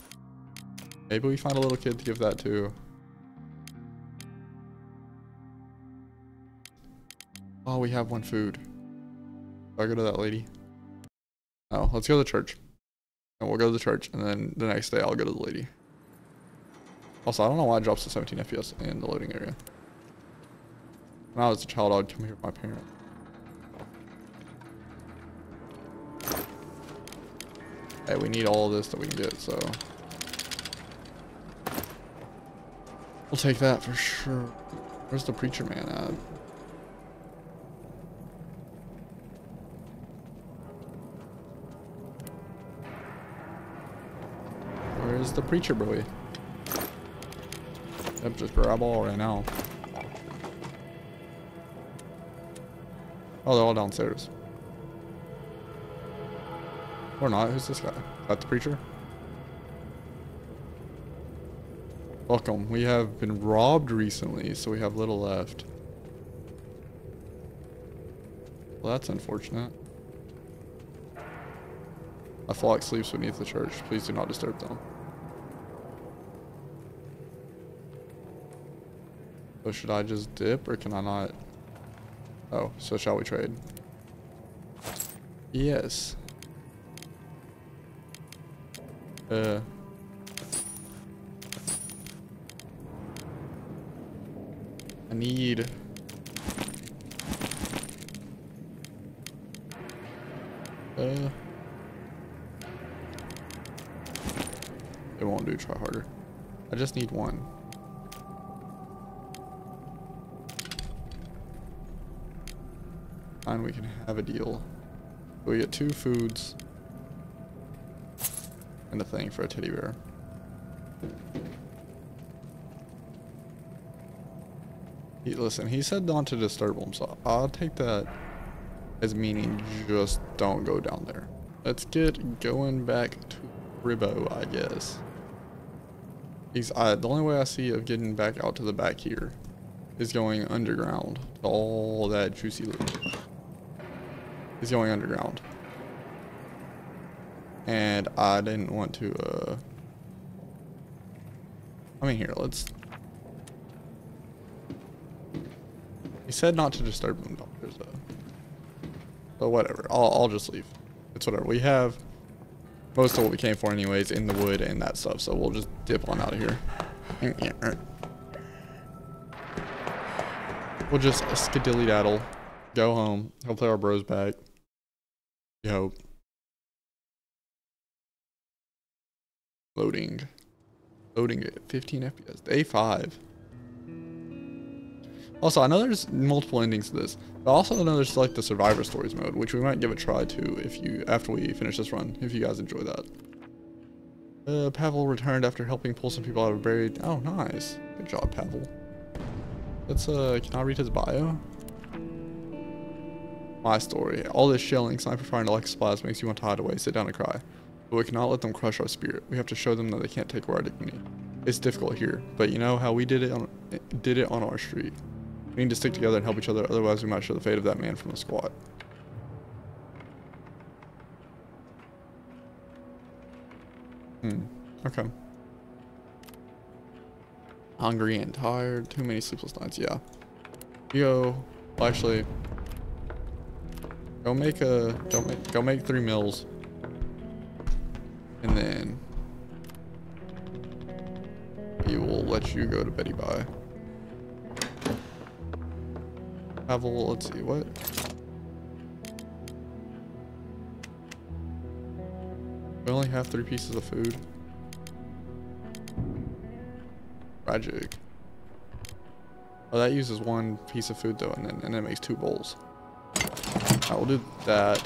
Maybe we find a little kid to give that to. Oh, we have one food. I go to that lady? Oh, let's go to the church. And we'll go to the church, and then the next day I'll go to the lady. Also, I don't know why it drops to 17 FPS in the loading area. When I was a child, I'd come here with my parents. Hey, we need all this that we can get, so... We'll take that for sure. Where's the preacher man at? Where's the preacher boy? Yep, just grab all right now. Oh, they're all downstairs. Or not. Who's this guy? Is that the preacher? Welcome. We have been robbed recently, so we have little left. Well, that's unfortunate. A flock sleeps beneath the church. Please do not disturb them. So should I just dip or can I not? Oh, so shall we trade? Yes. Uh. I need... Uh. It won't do try harder. I just need one. Fine, we can have a deal. We get two foods. And a thing for a teddy bear. He, listen, he said not to disturb him, so I'll take that as meaning just don't go down there. Let's get going back to Ribbo, I guess. He's the only way I see of getting back out to the back here is going underground all that juicy loot. He's going underground. And I didn't want to, uh... I mean, here, let's... He said not to disturb them, doctors, though. But whatever, I'll, I'll just leave. It's whatever. We have most of what we came for anyways in the wood and that stuff, so we'll just dip on out of here. Mm, we'll just skidilly daddle, go home, hopefully our bros back. We hope. Loading. Loading at 15 FPS. Day 5. Also, I know there's multiple endings to this, but also know there's like the survivor stories mode, which we might give a try to if you after we finish this run, if you guys enjoy that. Uh, Pavel returned after helping pull some people out of buried. Oh, nice. Good job, Pavel. Let's, uh, can I read his bio? My story. All this shelling, sniper fire, and electric splash makes you want to hide away, sit down and cry. But we cannot let them crush our spirit. We have to show them that they can't take away our dignity. It's difficult here, but you know how we did it on did it on our street. We need to stick together and help each other, otherwise we might show the fate of that man from the squad. Hmm. Okay. Hungry and tired. Too many sleepless nights. Yeah. Yo. Well, actually, go make a go make go make three meals, and then We will let you go to Betty Bye. Let's see what. We only have three pieces of food. Tragic. Oh, that uses one piece of food though, and then and it makes two bowls. I will do that.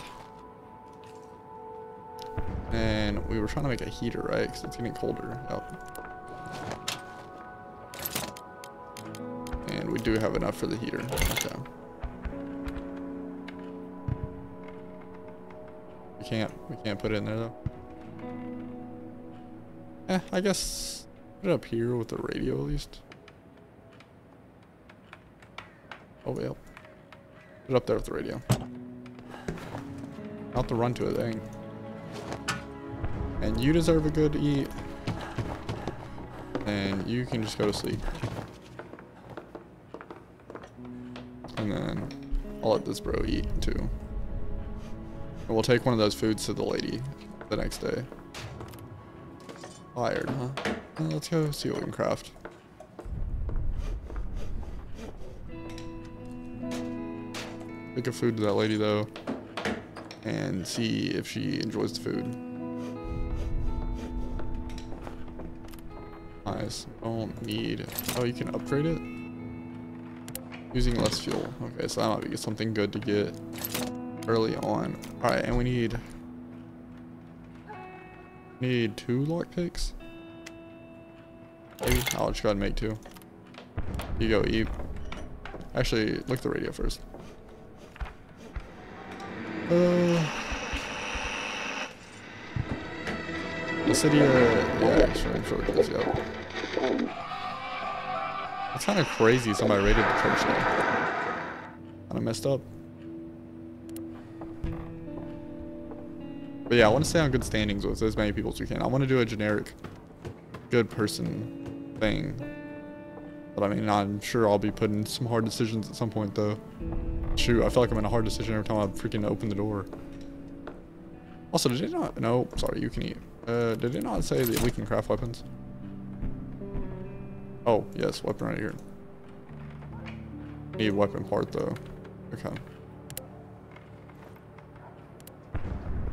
And we were trying to make a heater, right? Because it's getting colder. Oh. And we do have enough for the heater. Okay. Can't we can't put it in there though. Eh, I guess put it up here with the radio at least. Oh, well. Put it up there with the radio. Not to run to a thing. And you deserve a good eat. And you can just go to sleep. And then I'll let this bro eat too. And we'll take one of those foods to the lady the next day. Fired, huh? Well, uh, let's go see what we can craft. Make a food to that lady though. And see if she enjoys the food. Nice. Don't need... Oh, you can upgrade it? Using less fuel. Okay, so that might be something good to get early on. Alright, and we need... Need two lockpicks? Maybe? I'll just go and make two. You go eat. Actually, look the radio first. Uh, the city, uh, yeah, it is, yeah. It's kind of crazy somebody raided the church now. Kind of messed up. But yeah, I want to stay on good standings with as many people as we can. I want to do a generic good person thing. But I mean, I'm sure I'll be putting some hard decisions at some point though. Shoot, I feel like I'm in a hard decision every time I freaking open the door. Also, did it not? No, sorry, you can eat. Uh, did it not say that we can craft weapons? Oh, yes, weapon right here. Need weapon part though. Okay.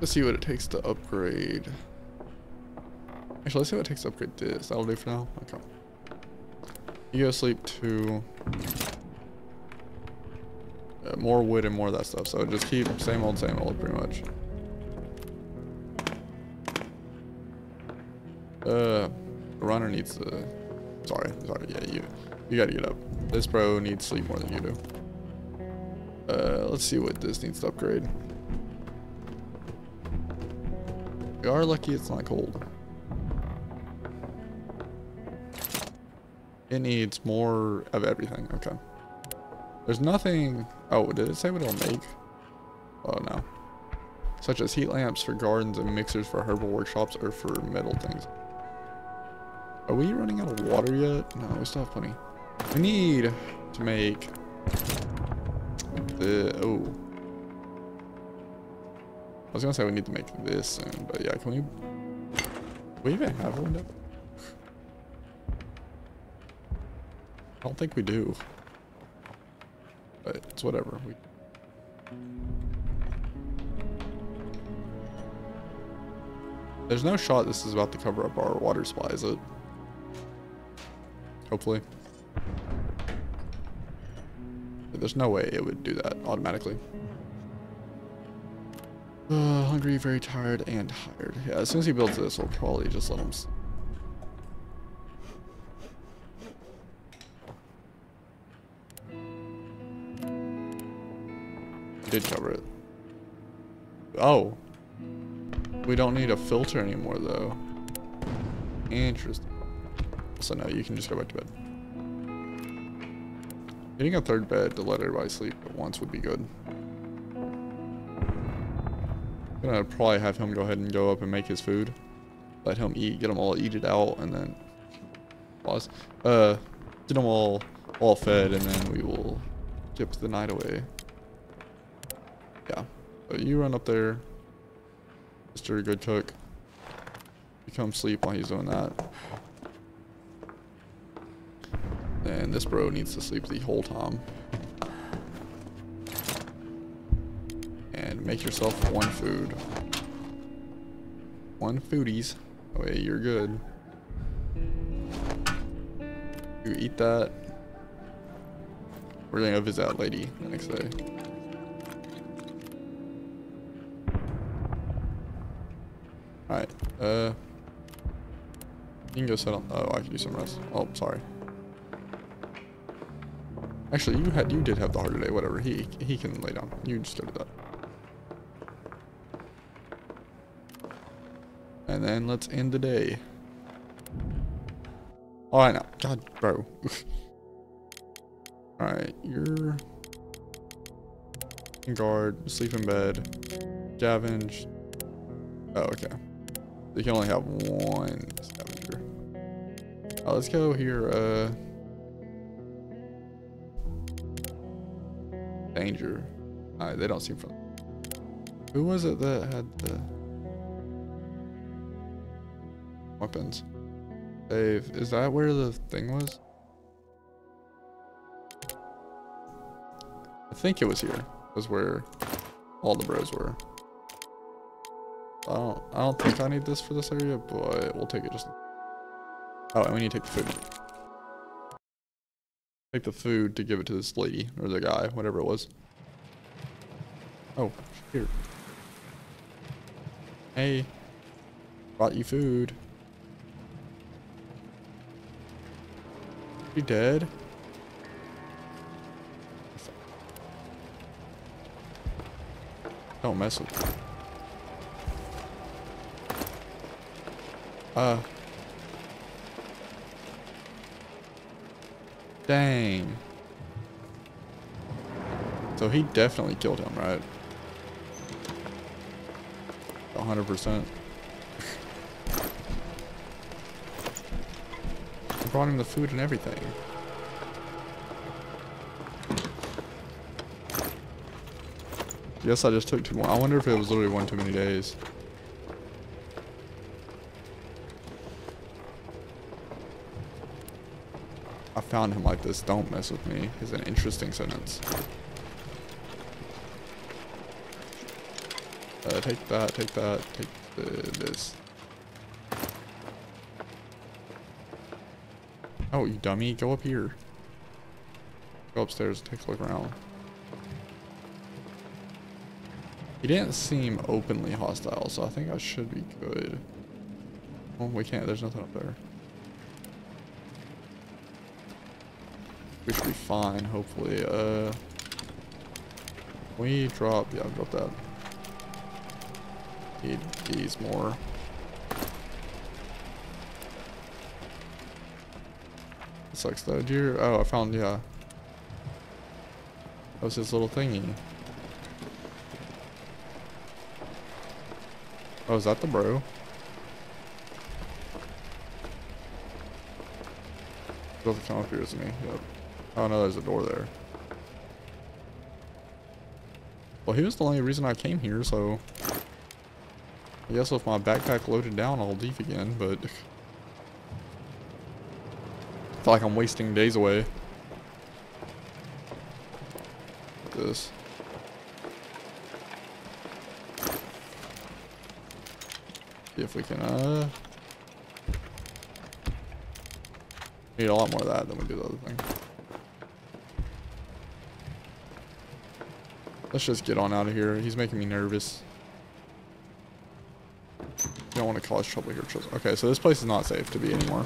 Let's see what it takes to upgrade. Actually, let's see what it takes to upgrade this. That'll do for now. Okay. You go to sleep too. Yeah, more wood and more of that stuff. So just keep same old, same old, pretty much. Uh, the runner needs to. Sorry, sorry. Yeah, you, you gotta get up. This bro needs sleep more than you do. Uh, let's see what this needs to upgrade. We are lucky it's not cold. It needs more of everything. Okay. There's nothing... Oh, did it say what it'll make? Oh, no. Such as heat lamps for gardens and mixers for herbal workshops or for metal things. Are we running out of water yet? No, we still have plenty. We need to make the... Oh. I was gonna say we need to make this soon, but yeah, can we... we even have a window? I don't think we do. But it's whatever. We... There's no shot this is about to cover up our water supply, is it? Hopefully. There's no way it would do that automatically. Uh, hungry, very tired, and tired. Yeah, as soon as he builds this, we'll probably just let him. Did cover it. Oh. We don't need a filter anymore, though. Interesting. So now you can just go back to bed. Getting a third bed to let everybody sleep at once would be good. Gonna probably have him go ahead and go up and make his food. Let him eat, get them all eat it out, and then pause. Uh, get them all all fed, and then we will skip the night away. Yeah, so you run up there, Mister Good Cook. Come sleep while he's doing that. And this bro needs to sleep the whole time. Make yourself one food. One foodies. Oh yeah, you're good. You eat that. We're gonna go visit that lady the next day. Alright, uh... You can go sit on- oh, I can do some rest. Oh, sorry. Actually, you had- you did have the harder day, whatever. He- he can lay down. You just go to that. And then let's end the day. Alright now. God, bro. Alright, you're... guard, sleep in bed, scavenge. Oh, okay. You can only have one scavenger. Uh, let's go here, uh... Danger. Alright, they don't seem fun. Who was it that had the... Weapons? Dave, is that where the thing was? I think it was here. Was where all the bros were. I don't. I don't think I need this for this area, but we'll take it just. Oh, and we need to take the food. Take the food to give it to this lady or the guy, whatever it was. Oh, here. Hey, brought you food. You dead? Don't mess with me. Uh. Dang. So he definitely killed him, right? 100%. Brought him the food and everything. Guess I just took too long. I wonder if it was literally one too many days. I found him like this. Don't mess with me. Is an interesting sentence. Uh, take that. Take that. Take this. Oh, you dummy. Go up here. Go upstairs and take a look around. He didn't seem openly hostile, so I think I should be good. Oh, we can't. There's nothing up there. We should be fine, hopefully. Uh, we drop. Yeah, I drop that. Need these more. Sucks though. Deer. Oh, I found. Yeah. That was his little thingy. Oh, is that the bro? Doesn't come up here, he? Yep. Oh no, there's a door there. Well, he was the only reason I came here, so... I guess with my backpack loaded down, I'll leave again, but... I feel like I'm wasting days away. This. See if we can, uh... Need a lot more of that than we do the other thing. Let's just get on out of here. He's making me nervous. don't want to cause trouble here. Okay, so this place is not safe to be anymore.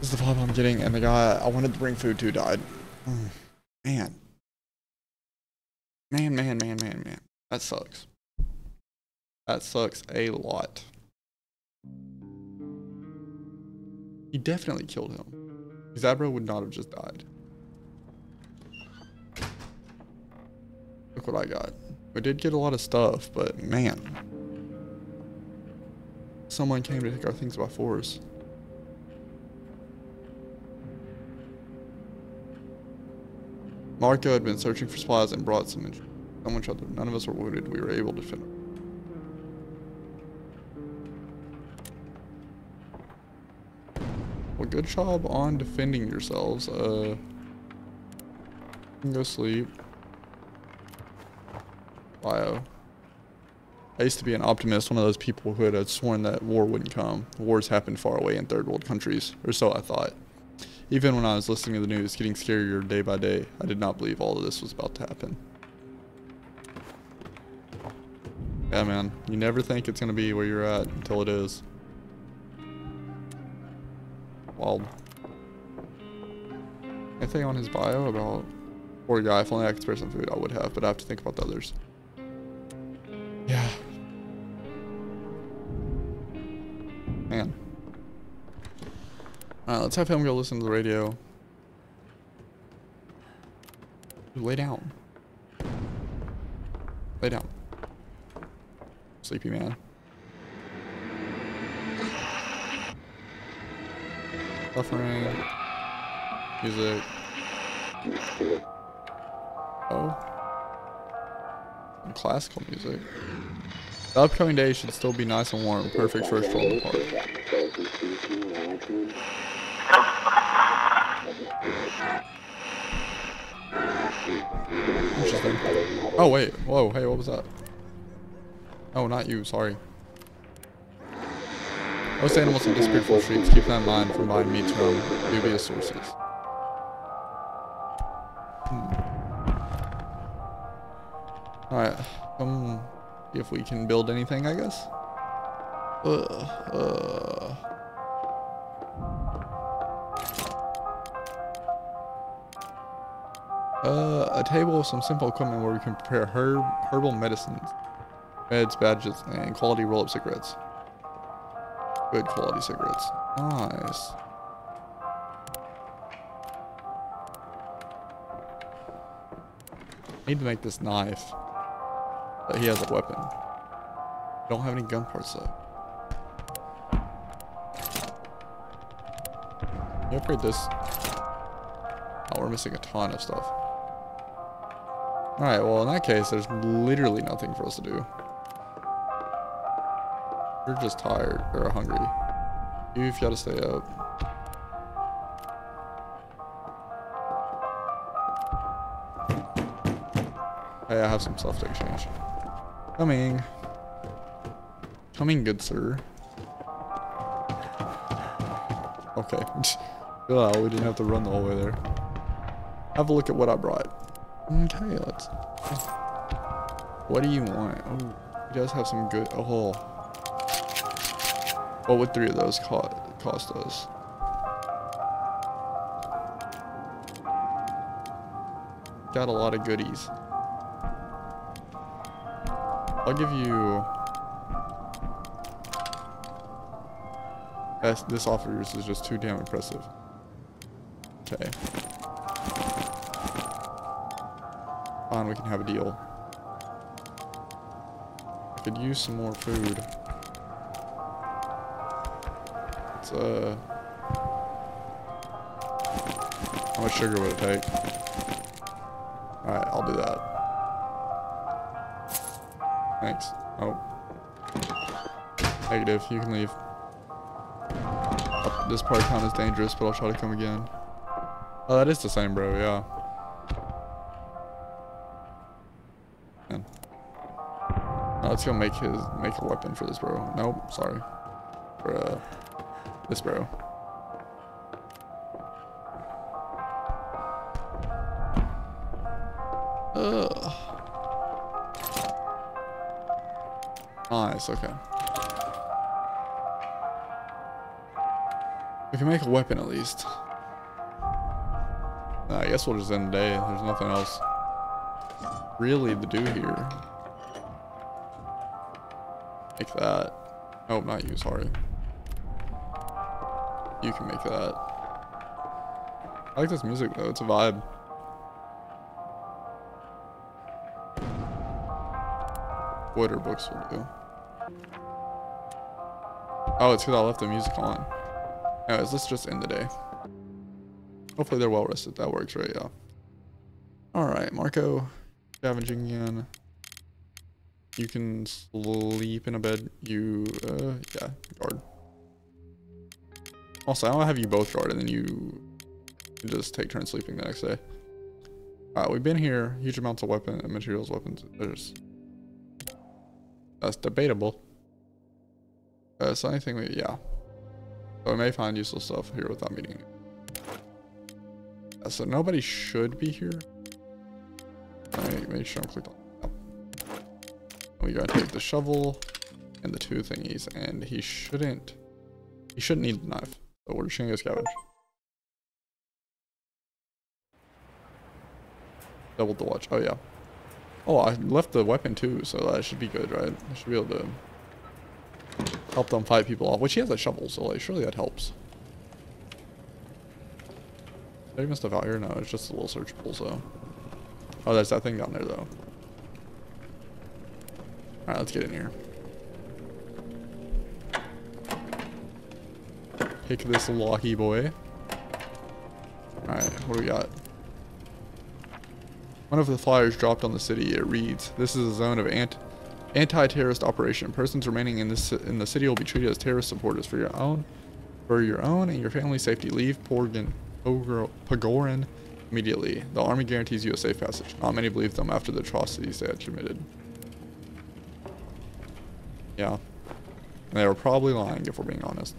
This is the vibe I'm getting, and the guy I wanted to bring food to died. Mm, man. Man, man, man, man, man. That sucks. That sucks a lot. He definitely killed him. Zabro would not have just died. Look what I got. We did get a lot of stuff, but man. Someone came to take our things by force. Marko had been searching for supplies and brought some someone each other. None of us were wounded. We were able to finish. Well, good job on defending yourselves. Uh, go sleep. Bio. I used to be an optimist, one of those people who had sworn that war wouldn't come. Wars happen far away in third world countries, or so I thought. Even when I was listening to the news, getting scarier day by day, I did not believe all of this was about to happen. Yeah, man. You never think it's going to be where you're at until it is. Wild. Anything on his bio about... Poor guy, if only I could spare some food, I would have, but I have to think about the others. Alright, let's have him go listen to the radio. Lay down. Lay down. Sleepy man. Buffering. Music. Oh. Classical music. The upcoming day should still be nice and warm. Perfect for a stroll in the park. Interesting. Oh wait, whoa, hey, what was that? Oh, not you, sorry. Most animals have disappeared from streets. Keep that in mind from buying meat from dubious sources. Hmm. Alright, um, if we can build anything, I guess. Uh, uh. Uh, a table with some simple equipment where we can prepare herb, herbal medicines, meds, badges, and quality roll-up cigarettes. Good quality cigarettes. Nice. Need to make this knife. But he has a weapon. Don't have any gun parts though. You upgrade this. Oh, we're missing a ton of stuff. Alright, well in that case, there's literally nothing for us to do. You're just tired, or hungry. You've got to stay up. Hey, I have some stuff to exchange. Coming. Coming, good sir. Okay. oh, we didn't have to run the whole way there. Have a look at what I brought. Okay, let's... What do you want? Oh, he does have some good... Oh. What would three of those co cost us? Got a lot of goodies. I'll give you... this offers is just too damn impressive. Fine, we can have a deal. I could use some more food. It's, uh... How much sugar would it take? Alright, I'll do that. Thanks. Oh. Negative, you can leave. This part count is dangerous, but I'll try to come again. Oh, that is the same, bro, yeah. Let's go make his make a weapon for this bro. Nope, sorry. For uh, this bro. Ugh. Nice, okay. We can make a weapon at least. I guess we'll just end the day. There's nothing else really to do here. Make that. Oh, not you, sorry. You can make that. I like this music though, it's a vibe. Wood or books will do. Oh, it's because I left the music on. Anyways, let's just end the day. Hopefully they're well rested. That works, right? Yeah. Alright, Marko. Scavenging again. You can sleep in a bed. You, uh, yeah, guard. Also, I don't have you both guard, and then you just take turns sleeping the next day. Alright, we've been here. Huge amounts of weapon and materials, weapons. There's... That's debatable. Uh, so anything we, yeah. So we may find useful stuff here without meeting. Yeah, so nobody should be here. Let me make sure I'm clicked on we gotta take the shovel and the two thingies, and he shouldn't, he shouldn't need the knife. So we're just gonna go scavenge. Doubled the watch. Oh yeah. Oh, I left the weapon too, so that should be good, right? I should be able to help them fight people off. Which he has a shovel, so like surely that helps. Is there even stuff out here? No, it's just a little searchable, so. Oh, there's that thing down there though. Alright, let's get in here. Pick this locky boy. Alright, what do we got? One of the flyers dropped on the city. It reads, This is a zone of ant anti-terrorist operation. Persons remaining in this in the city will be treated as terrorist supporters for your own for your own and your family's safety. Leave Porgan Pogoren immediately. The army guarantees you a safe passage. Not many believe them after the atrocities they had committed. Yeah. They were probably lying if we're being honest.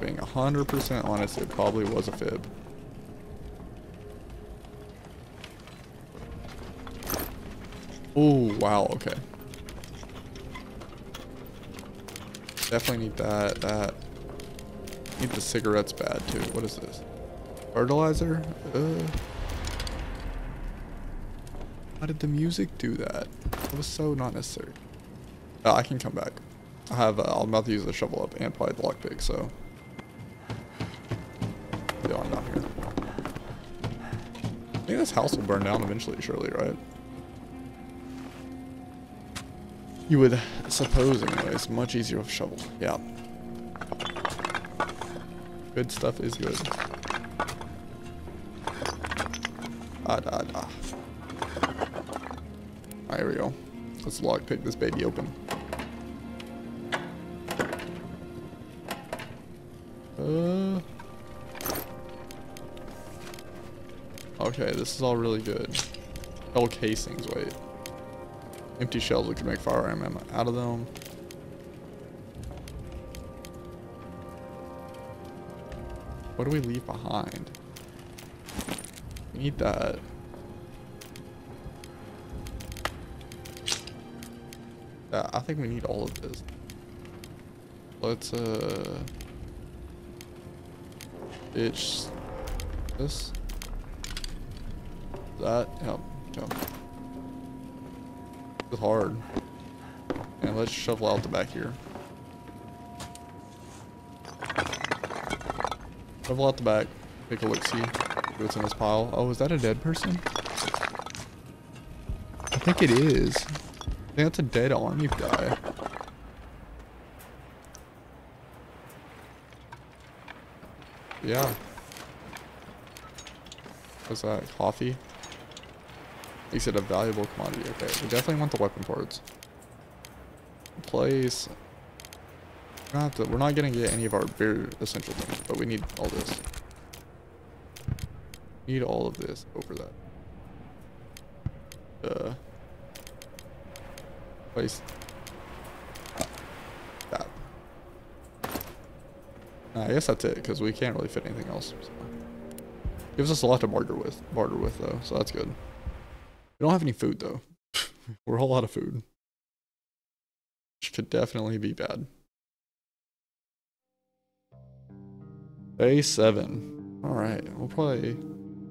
Being 100% honest, it probably was a fib. Oh, wow, okay. Definitely need that, that. Need the cigarettes bad too. What is this? Fertilizer? Uh. How did the music do that? It was so not necessary. Uh, I can come back. I have, uh, I'm about to use the shovel up and probably the lockpick, so. Yeah, I'm down here. I think this house will burn down eventually, surely, right? You would suppose, anyways. Much easier with a shovel. Yeah. Good stuff is good. Ah, da, da. Here we go. Let's lockpick this baby open. Uh. Okay, this is all really good. Shell casings, wait. Empty shells, we can make firearm ammo out of them. What do we leave behind? We need that. Yeah, I think we need all of this. Let's, uh... Itch... This? That? Yep. Yep. It's hard. And let's shovel out the back here. Shovel out the back. Take a look, see what's in this pile. Oh, is that a dead person? I think it is think that's a dead army guy. Yeah. What's that? Coffee? Makes it a valuable commodity. Okay, we definitely want the weapon parts. Place. We're not, to, we're not gonna get any of our very essential things, but we need all this. Need all of this over that. Uh place that. I guess that's it, because we can't really fit anything else. So. Gives us a lot to barter with, barter with though, so that's good. We don't have any food though. We're all lot of food. which could definitely be bad. Day seven. All right, we'll probably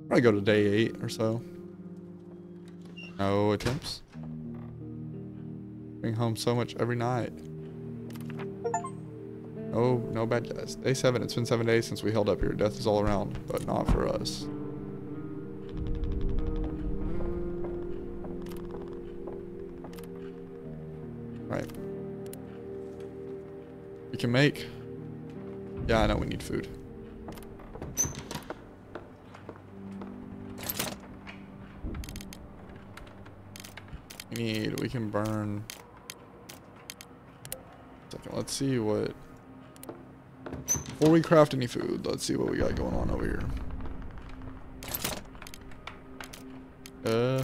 probably go to day eight or so. No attempts. Bring home so much every night. No, no bad guys. Day seven. It's been seven days since we held up here. Death is all around, but not for us. Right. We can make. Yeah, I know we need food. We need. We can burn. Second. Let's see what. Before we craft any food, let's see what we got going on over here. Uh.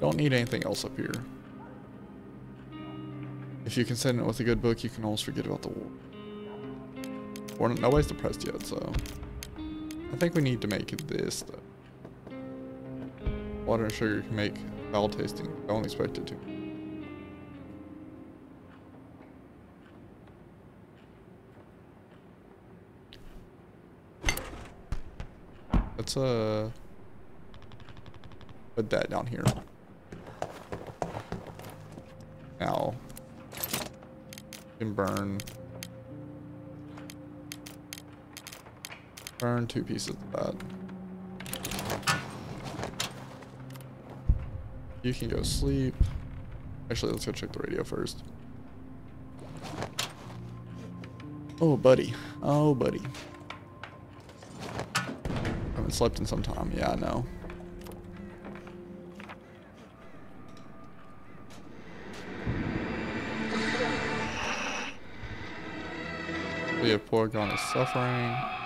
Don't need anything else up here. If you can send it with a good book, you can almost forget about the war. Or nobody's depressed yet, so. I think we need to make this, though. Water and sugar can make foul tasting. I don't expect it to. Let's, uh... Put that down here. Now, can burn burn two pieces of that. You can go sleep. Actually, let's go check the radio first. Oh, buddy. Oh, buddy. Haven't slept in some time. Yeah, I know. We have Pogoren is suffering.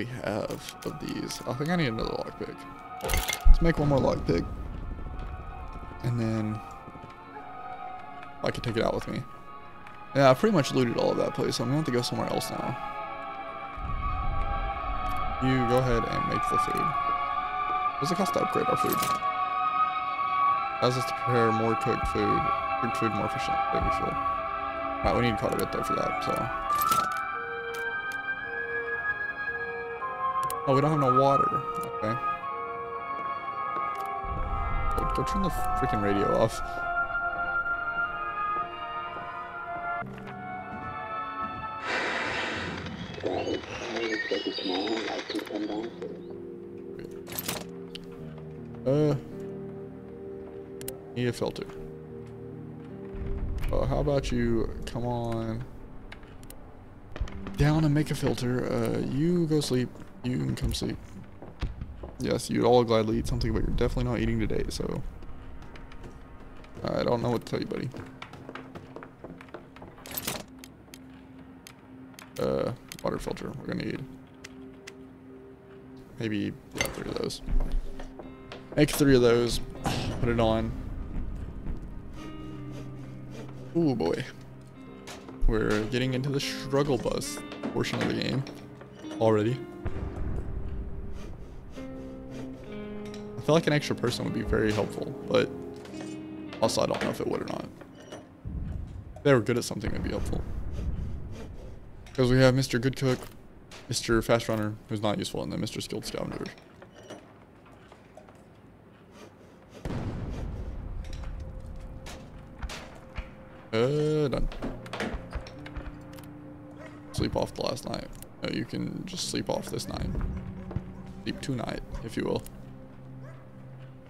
we have of these? I think I need another lockpick. Let's make one more lockpick. And then I can take it out with me. Yeah, I pretty much looted all of that place, so I'm gonna have to go somewhere else now. You go ahead and make the food. What does it cost to upgrade our food? Allows us to prepare more cooked food, cooked food more efficiently, baby fuel. Alright, we need quite a bit though for that, so. Oh, we don't have no water. Okay. Go, turn the freaking radio off. Uh, need a filter. Uh, how about you come on down and make a filter? Uh, you go sleep. You can come sleep. Yes, you'd all gladly eat something, but you're definitely not eating today, so... I don't know what to tell you, buddy. Uh, water filter. We're gonna need... Maybe, yeah, three of those. Make three of those. Put it on. Oh boy. We're getting into the struggle bus portion of the game already. Feel like an extra person would be very helpful, but also I don't know if it would or not. If they were good at something, it'd be helpful. Because we have Mr. Good Cook, Mr. Fast Runner, who's not useful, and then Mr. Skilled Scavenger. Uh, done. Sleep off the last night. No, you can just sleep off this night. Sleep tonight, if you will.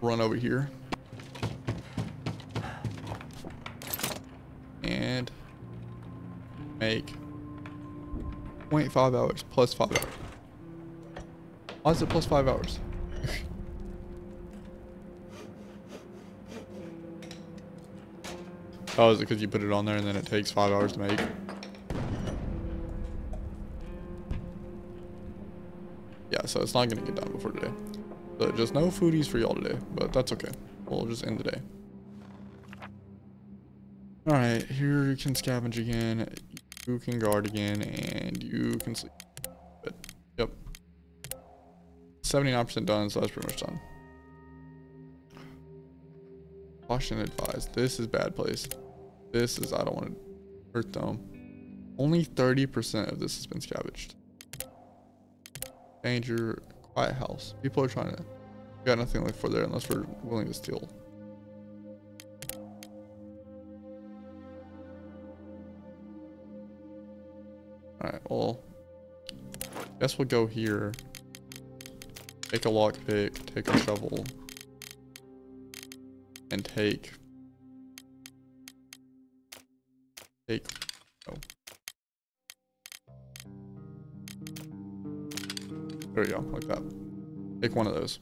Run over here. And make 0.5 hours plus 5 hours. Why is it plus five hours? oh, is it because you put it on there and then it takes five hours to make? Yeah, so it's not going to get done before today. So just no foodies for y'all today, but that's okay. We'll just end the day. Alright, here you can scavenge again, you can guard again, and you can sleep. But, yep. 79% done, so that's pretty much done. Caution advised. This is bad place. This is, I don't want to hurt them. Only 30% of this has been scavenged. Danger, quiet house. People are trying to, got nothing left for there unless we're willing to steal. Alright, well, guess we'll go here. Take a lockpick, take a shovel, and take, take, There we go, like that. Take one of those.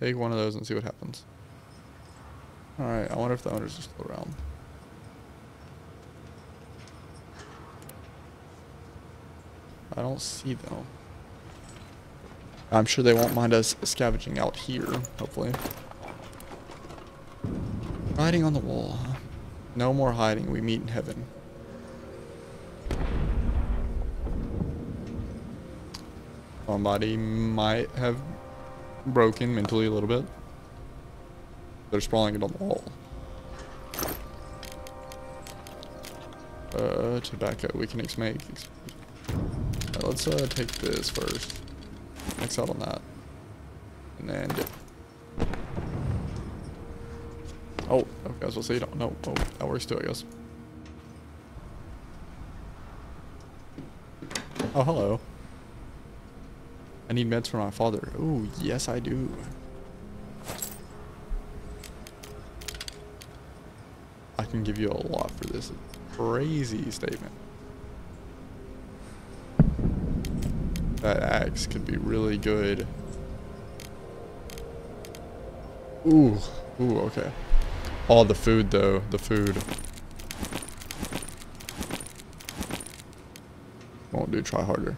Take one of those and see what happens. Alright, I wonder if the owners are still around. I don't see them. I'm sure they won't mind us scavenging out here, hopefully. Hiding on the wall. No more hiding. We meet in heaven. Somebody might have broken mentally a little bit. They're sprawling it on the wall. Uh, tobacco. We can make Right, let's uh, take this first. Max out on that. And then dip. Oh, okay, as we'll see. No, no, oh, that works too, I guess. Oh, hello. I need meds for my father. Oh, yes, I do. I can give you a lot for this crazy statement. That axe could be really good. Ooh. Ooh, okay. All the food, though. The food. Won't do. Try harder.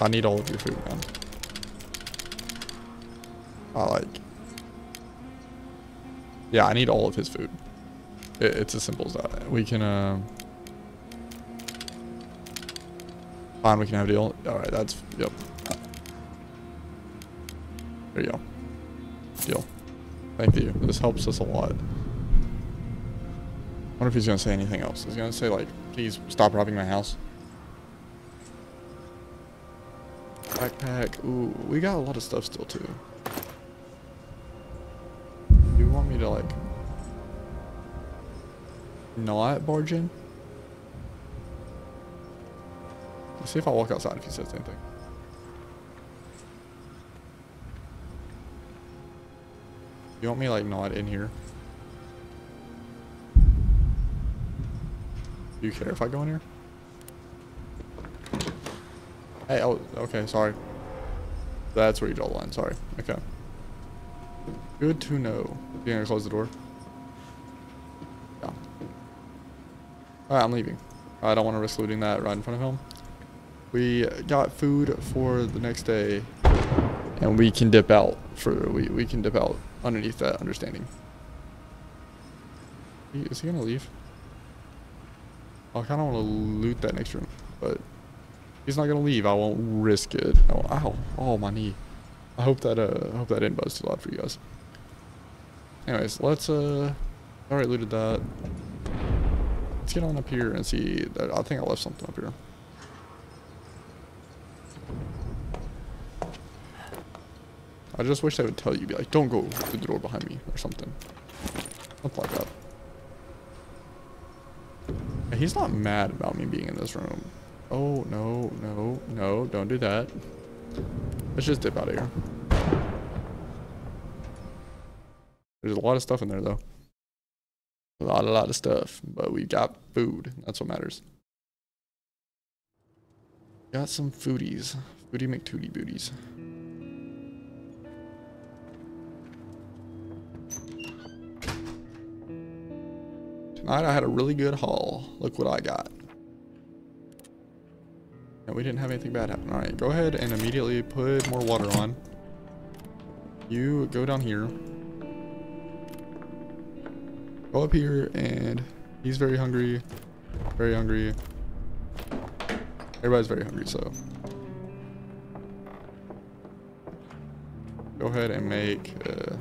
I need all of your food, man. I like. Yeah, I need all of his food. It, it's as simple as that. We can, uh... Fine, we can have a deal. Alright, that's, yep. There you go. Deal. Thank you. This helps us a lot. I wonder if he's gonna say anything else. He's gonna say like, please stop robbing my house. Backpack. Ooh, we got a lot of stuff still too. You want me to like not barge in? Let's see if I walk outside if he says anything. You want me like not in here? Do you care if I go in here? Hey, oh, okay, sorry. That's where you draw the line, sorry. Okay. Good to know. You gonna close the door? Yeah. Alright, I'm leaving. I don't want to risk looting that right in front of him. We got food for the next day, and we can dip out for we we can dip out underneath that understanding. Is he gonna leave? I kind of want to loot that next room, he's not gonna leave. I won't risk it. Oh, ow! Oh, my knee. I hope that uh, I hope that didn't buzz too loud for you guys. Anyways, let's uh, already looted that. Let's get on up here and see. That I think I left something up here. I just wish they would tell you, be like, don't go through the door behind me or something. Something like that. He's not mad about me being in this room. Oh, no, no, no, don't do that. Let's just dip out of here. There's a lot of stuff in there, though. A lot, a lot of stuff, but we got food. That's what matters. Got some foodies. Foodie McTootie booties. Tonight I had a really good haul. Look what I got. And we didn't have anything bad happen. Alright, go ahead and immediately put more water on. You go down here. Go up here and he's very hungry. Very hungry. Everybody's very hungry, so. Go ahead and make uh,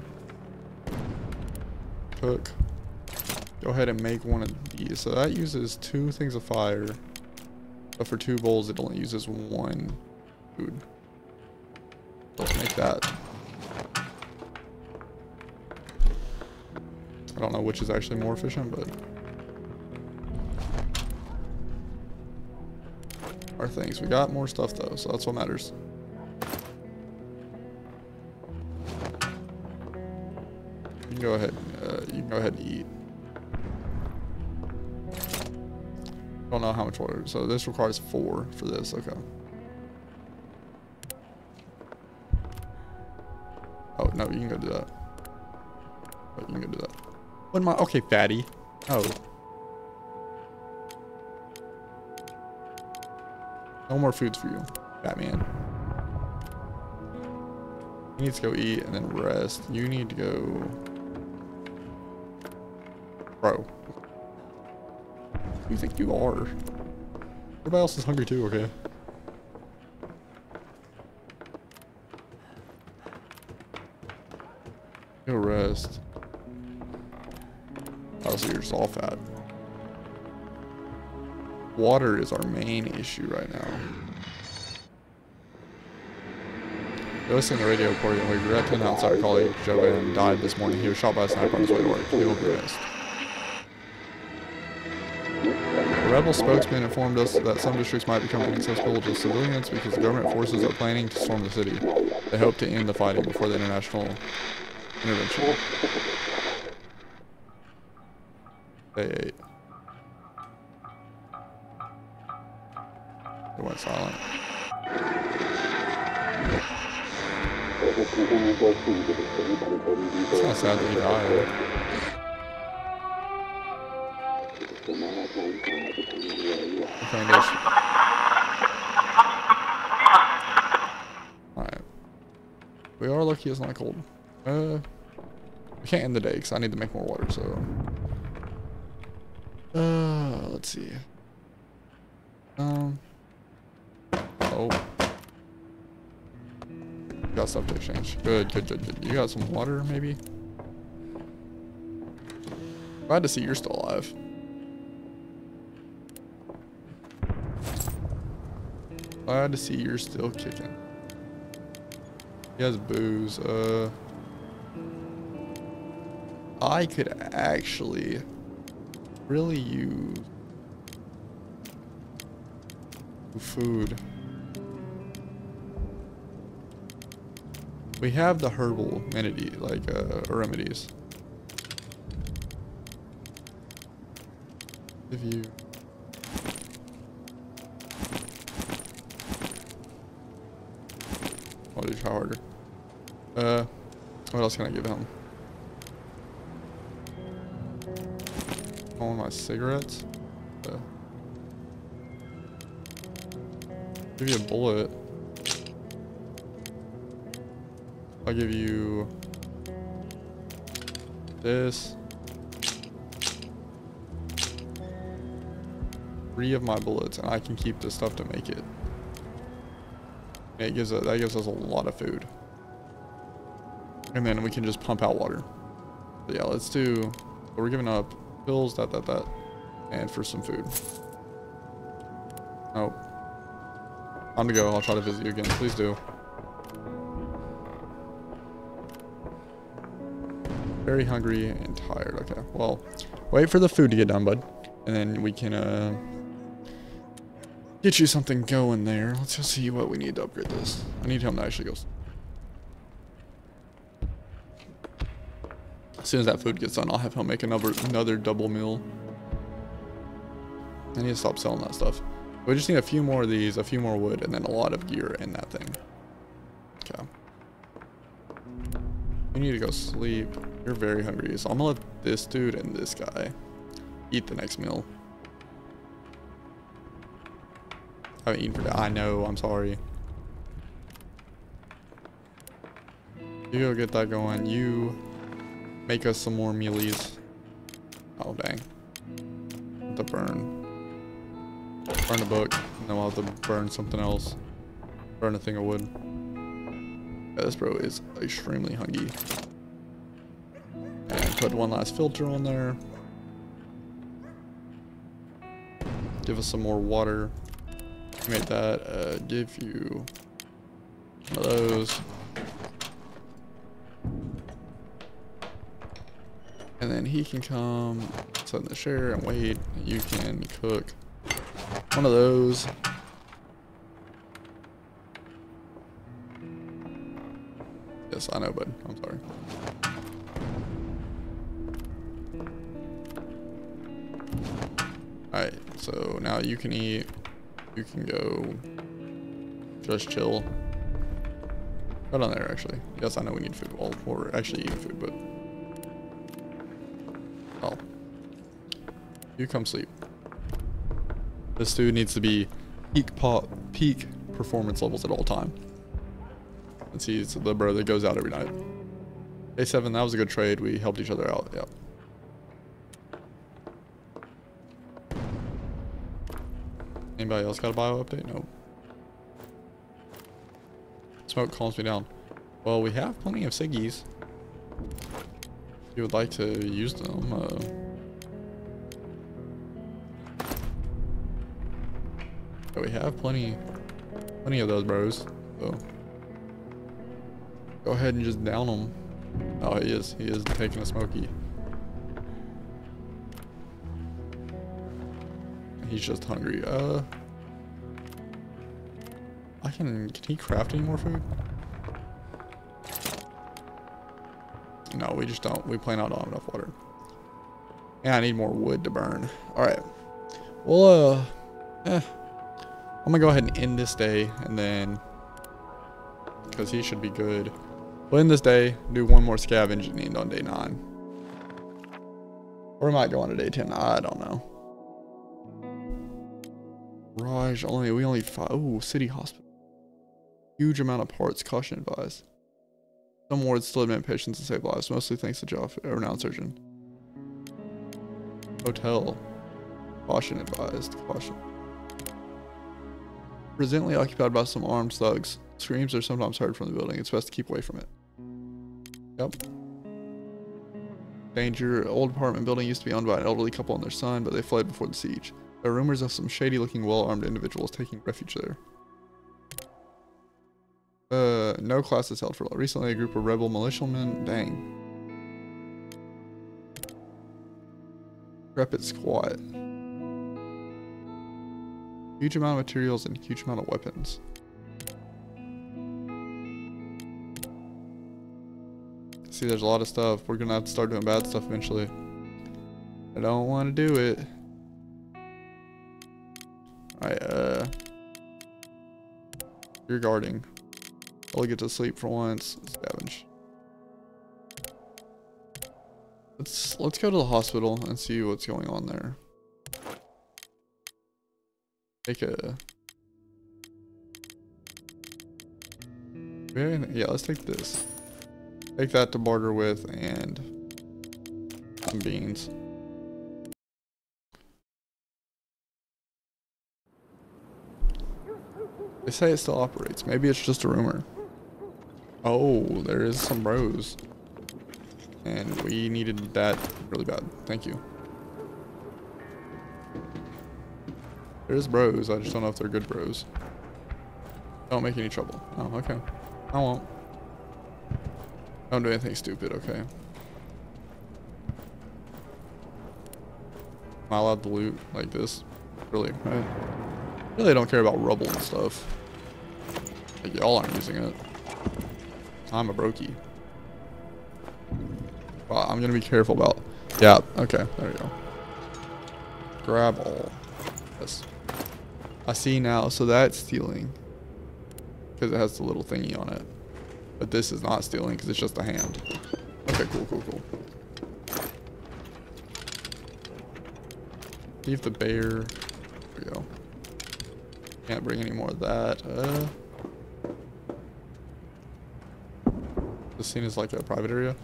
cook. Go ahead and make one of these. So that uses two things of fire. But for two bowls, it only uses one food. Let's make that. I don't know which is actually more efficient, but... Our things. We got more stuff though, so that's what matters. You can go ahead. Uh, you can go ahead and eat. Don't know how much water. So this requires four for this. Okay. Oh no, you can go do that. Oh, you can go do that. What am I? Okay, fatty. Oh. No more foods for you, Batman. You need to go eat and then rest. You need to go... Bro. Who you think you are? Everybody else is hungry too, okay? Go rest. You're all fat. Water is our main issue right now. They listened to the radio recording. We regret to announce our colleague Joe Joanne died this morning. He was shot by a sniper on his way to work. He will be missed. Rebel spokesman informed us that some districts might become inaccessible to civilians because government forces are planning to storm the city. They hope to end the fighting before the international intervention. Day 8. It went silent. It's kind of sad that he cold. Uh, we can't end the day because I need to make more water, so. Uh, let's see. Um. Oh. Got stuff to exchange. Good, good, good, good. You got some water, maybe? Glad to see you're still alive. Glad to see you're still kicking. He has booze. Uh, I could actually really use food. We have the herbal remedy, like uh, remedies. If you I'll do try harder. Uh, what else can I give him? All my cigarettes. Uh, give you a bullet. I'll give you this. Three of my bullets, and I can keep the stuff to make it. It gives a, that gives us a lot of food. And then we can just pump out water. But yeah, let's do, we're giving up pills, that, that, that, and for some food. Oh. I'm to go. I'll try to visit you again. Please do. Very hungry and tired. Okay. Well, wait for the food to get done, bud. And then we can, uh, get you something going there. Let's just see what we need to upgrade this. I need him to actually go. As soon as that food gets done, I'll have him make another another double meal. I need to stop selling that stuff. We just need a few more of these, a few more wood, and then a lot of gear in that thing. Okay. You need to go sleep. You're very hungry, so I'm gonna let this dude and this guy eat the next meal. I haven't eaten for that. I know, I'm sorry. You go get that going. You make us some more mealies. Oh, dang. The burn. Burn a book, and then we'll have to burn something else. Burn a thing of wood. Yeah, this bro is extremely hungry. And put one last filter on there. Give us some more water. Make that, uh, give you one of those. And then he can come, sit in the chair and wait. You can cook one of those. Yes, I know, bud. I'm sorry. Alright, so now you can eat. You can go just chill. Right on there, actually. Yes, I know we need food. Well, we're actually eating food, but... You come sleep. This dude needs to be peak pop, peak performance levels at all time. See, it's the bro that goes out every night. Day seven, that was a good trade. We helped each other out. Yep. Anybody else got a bio update? No. Smoke calms me down. Well, we have plenty of ciggies. If you would like to use them, uh, We have plenty, plenty of those bros. So go ahead and just down them. Oh, he is. He is taking a smoky. He's just hungry. Uh, I can. Can he craft any more food? No, we just don't. We plan out on enough water. And I need more wood to burn. All right. Well, uh, eh. I'm gonna go ahead and end this day and then because he should be good. We'll end this day, do one more scavenge and on day nine. Or I might go on to day 10. I don't know. Raj, only we only five. Oh, city hospital. Huge amount of parts. Caution advised. Some wards still admit patients to save lives, mostly thanks to Joff, a renowned surgeon. Hotel. Caution advised. Caution. Presently occupied by some armed thugs. Screams are sometimes heard from the building. It's best to keep away from it. Yep. Danger. Old apartment building used to be owned by an elderly couple and their son, but they fled before the siege. There are rumors of some shady-looking, well-armed individuals taking refuge there. Uh, no classes held for law. Recently, a group of rebel militiamen. Dang. Rapid squat. Huge amount of materials and huge amount of weapons. See, there's a lot of stuff. We're gonna have to start doing bad stuff eventually. I don't want to do it. Alright, uh... You're guarding. I'll get to sleep for once. Scavenge. Let's let's go to the hospital and see what's going on there. Take a... Øh. Yeah, let's take this. Take that to barter with and some beans. They say it still operates. Maybe it's just a rumor. Oh, there is some bros. And we needed that really bad. Thank you. There's bros, I just don't know if they're good bros. Don't make any trouble. Oh, okay. I won't. Don't do anything stupid, okay. I allowed to loot like this? Really? I really don't care about rubble and stuff. Like, y'all aren't using it. I'm a brokey. Well, I'm gonna be careful about. Yeah. Okay. There we go. Grab all. Yes. I see now. So that's stealing. Because it has the little thingy on it. But this is not stealing because it's just a hand. Okay. Cool. Cool. Cool. Leave the bear. There we go. Can't bring any more of that. Uh. This scene is like a private area.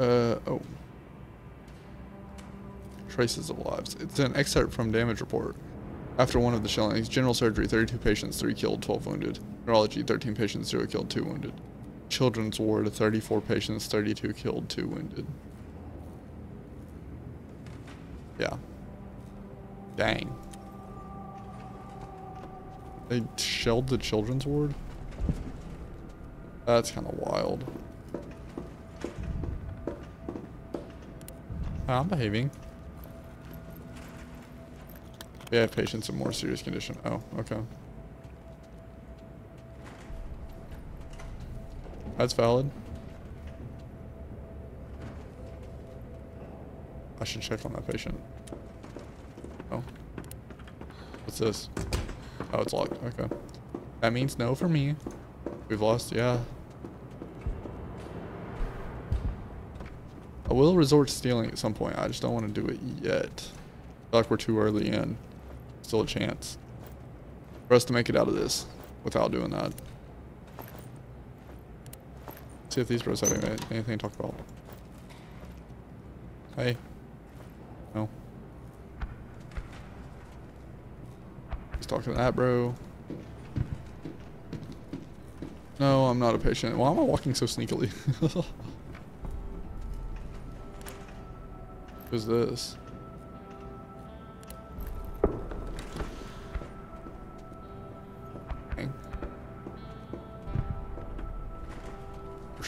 Uh, oh. Traces of lives. It's an excerpt from damage report. After one of the shellings, general surgery, 32 patients, 3 killed, 12 wounded. Neurology, 13 patients, 0 killed, 2 wounded. Children's ward, 34 patients, 32 killed, 2 wounded. Yeah. Dang. They shelled the children's ward? That's kind of wild. I'm behaving. Have patients in more serious condition. Oh, okay. That's valid. I should check on that patient. Oh. What's this? Oh, it's locked. Okay. That means no for me. We've lost, yeah. I will resort to stealing at some point. I just don't want to do it yet. Like we're too early in. Still a chance. For us to make it out of this without doing that. see if these bros have anything to talk about. Hey. No. He's talking to that bro. No, I'm not a patient. Why am I walking so sneakily? Who's this?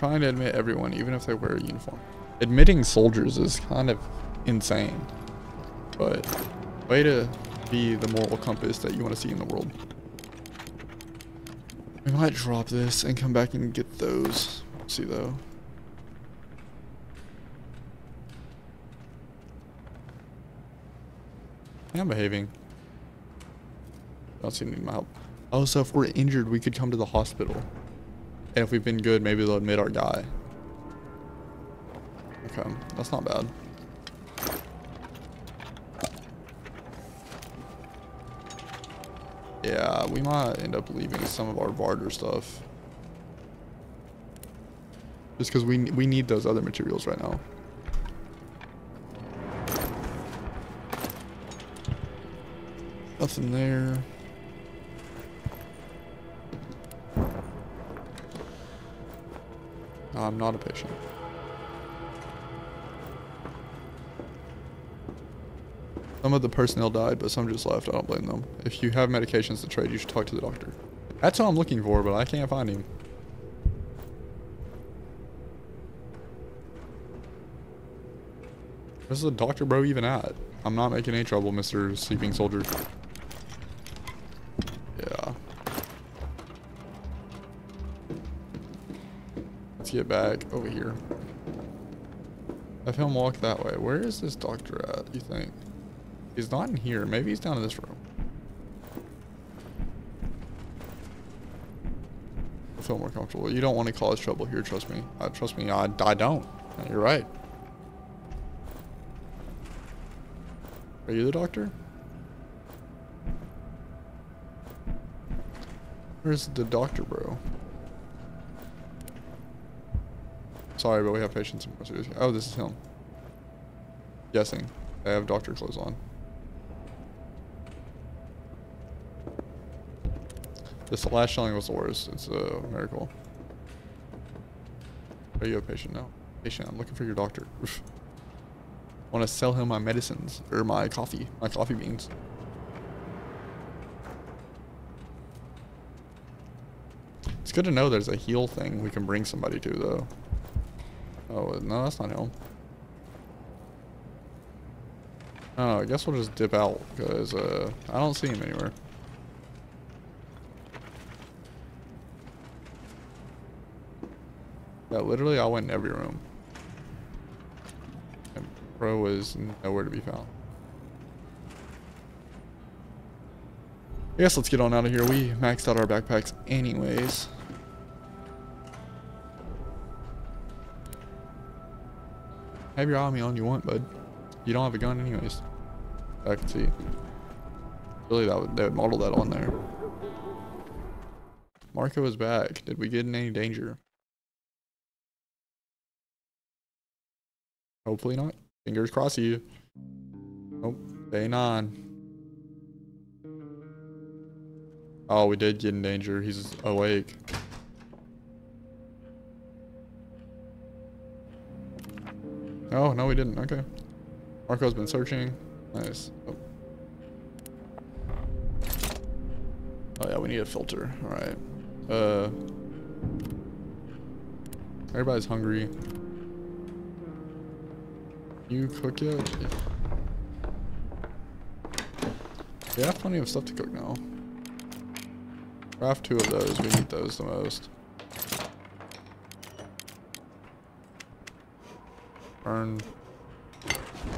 Trying to admit everyone, even if they wear a uniform. Admitting soldiers is kind of insane. But way to be the moral compass that you want to see in the world. We might drop this and come back and get those. see though. I'm behaving. Don't seem to need my help. Oh, so if we're injured, we could come to the hospital. And if we've been good, maybe they'll admit our guy. Okay, that's not bad. Yeah, we might end up leaving some of our barter stuff. Just because we, we need those other materials right now. Nothing there. I'm not a patient. Some of the personnel died, but some just left. I don't blame them. If you have medications to trade, you should talk to the doctor. That's all I'm looking for, but I can't find him. Where's the doctor bro even at? I'm not making any trouble, Mr. Sleeping Soldier. Get back over here. Have him walk that way. Where is this doctor at, you think? He's not in here. Maybe he's down in this room. I feel more comfortable. You don't want to cause trouble here, trust me. Uh, trust me, I, I don't. You're right. Are you the doctor? Where's the doctor, bro? Sorry, but we have patients in Oh, this is him. Guessing. I have doctor clothes on. This last shelling was the worst. It's a miracle. Are you a patient now? Patient, I'm looking for your doctor. Want to sell him my medicines or my coffee, my coffee beans. It's good to know there's a heal thing we can bring somebody to though. Oh, no, that's not him. Oh, I guess we'll just dip out because uh, I don't see him anywhere. Yeah, literally I went in every room. And Pro was nowhere to be found. I guess let's get on out of here. We maxed out our backpacks anyways. Have your army on you want, bud. You don't have a gun anyways. I can see. Really, that would, they would model that on there. Marko is back. Did we get in any danger? Hopefully not. Fingers crossed you. Nope. Day nine. Oh, we did get in danger. He's awake. Oh, no, we didn't. Okay. Marko's been searching. Nice. Oh. oh yeah, we need a filter. Alright. Uh. Everybody's hungry. You cook it? We have plenty of stuff to cook now. Craft two of those. We need those the most. Burn.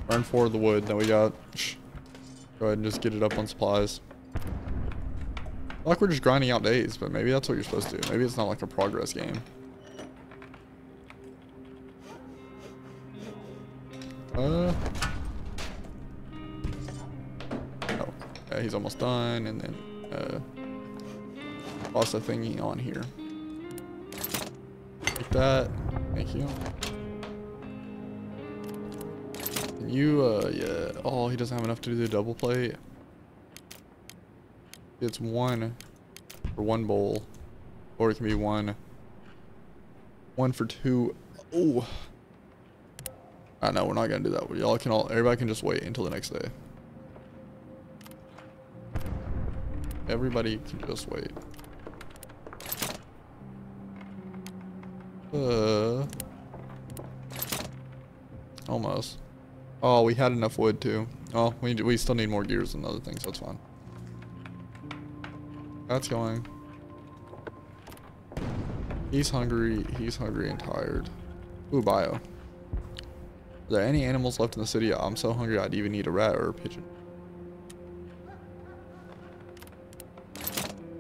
Burn four of the wood. Then we got. Go ahead and just get it up on supplies. Like we're just grinding out days, but maybe that's what you're supposed to do. Maybe it's not like a progress game. Uh. Oh, yeah, he's almost done, and then uh, toss a thingy on here. Like that. Thank you. You, uh, yeah. Oh, he doesn't have enough to do the double play. It's one for one bowl. Or it can be one. One for two. Oh. I know, we're not gonna do that. Y'all can all, everybody can just wait until the next day. Everybody can just wait. Uh. Almost. Oh, we had enough wood too. Oh, we we still need more gears and other things. That's fine. That's going. He's hungry. He's hungry and tired. Ooh, bio. Are there any animals left in the city? I'm so hungry I'd even eat a rat or a pigeon.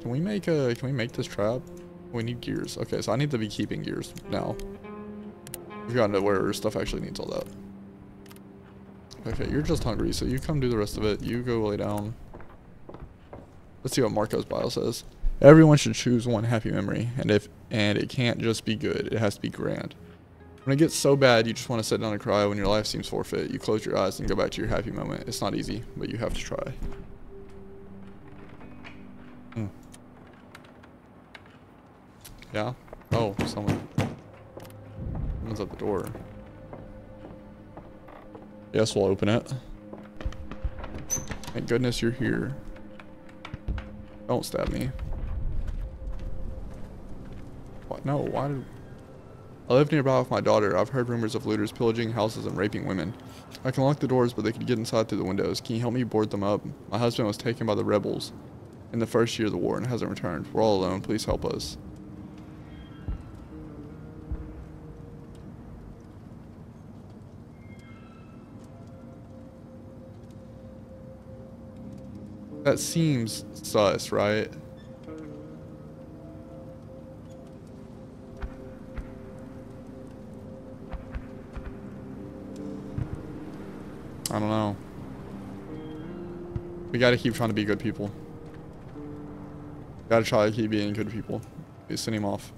Can we make a, can we make this trap? We need gears. Okay, so I need to be keeping gears now. We've gotten to where stuff actually needs all that. Okay, you're just hungry, so you come do the rest of it. You go lay down. Let's see what Marko's bio says. Everyone should choose one happy memory, and if and it can't just be good, it has to be grand. When it gets so bad you just want to sit down and cry when your life seems forfeit, you close your eyes and go back to your happy moment. It's not easy, but you have to try. Hmm. Yeah? Oh, someone. Someone's at the door. Yes, we'll open it. Thank goodness you're here. Don't stab me. What? No, why did... I live nearby with my daughter. I've heard rumors of looters pillaging houses and raping women. I can lock the doors, but they could get inside through the windows. Can you help me board them up? My husband was taken by the rebels in the first year of the war and hasn't returned. We're all alone. Please help us. That seems sus, right? I don't know. We gotta keep trying to be good people. Gotta try to keep being good people. We send him off.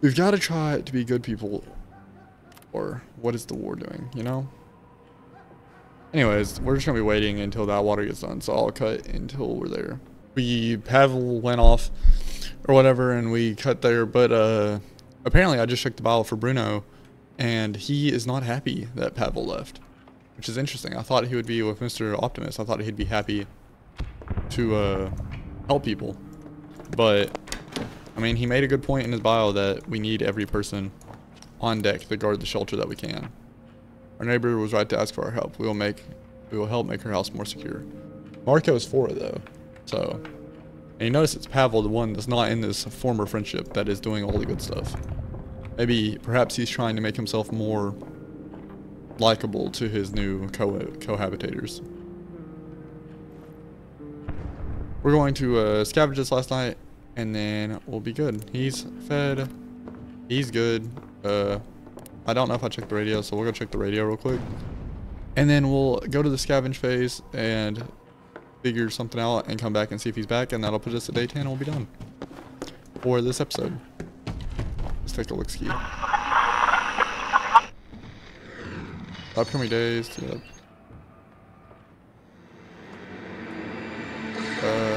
We've got to try to be good people. Or what is the war doing, you know? Anyways, we're just to be waiting until that water gets done. So I'll cut until we're there. We, Pavel went off or whatever and we cut there. But uh, apparently I just checked the bottle for Bruno and he is not happy that Pavel left. Which is interesting. I thought he would be with Mr. Optimus. I thought he'd be happy to uh, help people. But, I mean, he made a good point in his bio that we need every person on deck to guard the shelter that we can. Our neighbor was right to ask for our help. We will make, we will help make her house more secure. Marko is for it though, so And you notice it's Pavel, the one that's not in this former friendship, that is doing all the good stuff. Maybe, perhaps he's trying to make himself more likable to his new co cohabitators. We're going to uh, scavenge this last night, and then we'll be good. He's fed. He's good. Uh, I don't know if I checked the radio, so we'll go check the radio real quick. And then we'll go to the scavenge phase and figure something out and come back and see if he's back, and that'll put us at day 10 and we'll be done for this episode. Let's take a look ski. Upcoming days. Uh,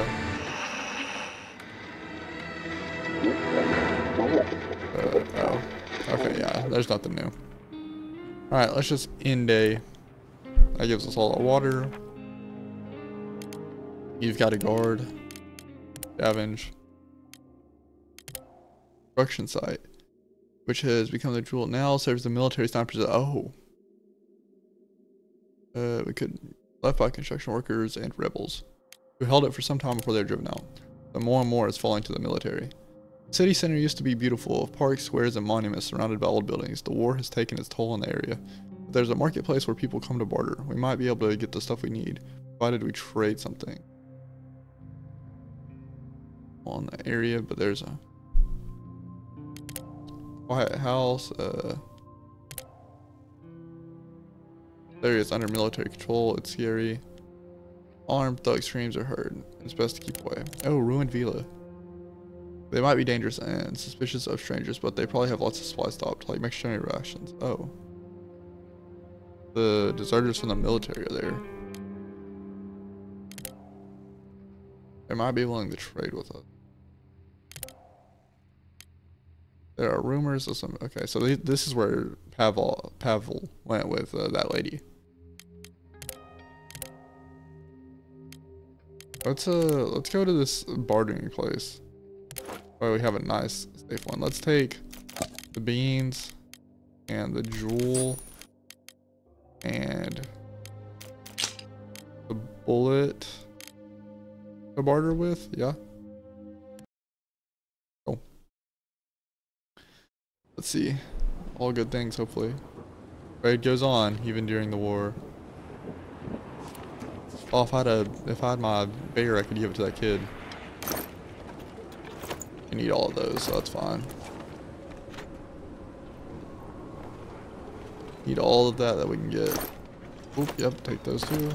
there's nothing new. Alright, let's just end a... That gives us all our water. You've got a guard. Scavenge. Construction site. Which has become the jewel now serves the military snipers. Oh. Uh, we could left by construction workers and rebels who held it for some time before they were driven out. But more and more is falling to the military. City center used to be beautiful, with parks, squares, and monuments surrounded by old buildings. The war has taken its toll on the area. But there's a marketplace where people come to barter. We might be able to get the stuff we need, provided we trade something. On the area, but there's a quiet house. Uh, there is under military control. It's scary. Armed thug screams are heard. It's best to keep away. Oh, ruined villa. They might be dangerous and suspicious of strangers, but they probably have lots of supplies stocked, like missionary rations. Oh. The deserters from the military are there. They might be willing to trade with us. There are rumors of some. Okay, so this is where Pavel Pavel went with uh, that lady. Let's uh let's go to this bartering place. We have a nice safe one. Let's take the beans and the jewel and the bullet to barter with. Yeah. Oh. Let's see. All good things, hopefully. Trade goes on even during the war. Oh, if I had a, if I had my bear, I could give it to that kid. Need all of those, so that's fine. Need all of that that we can get. Oop, yep, take those two.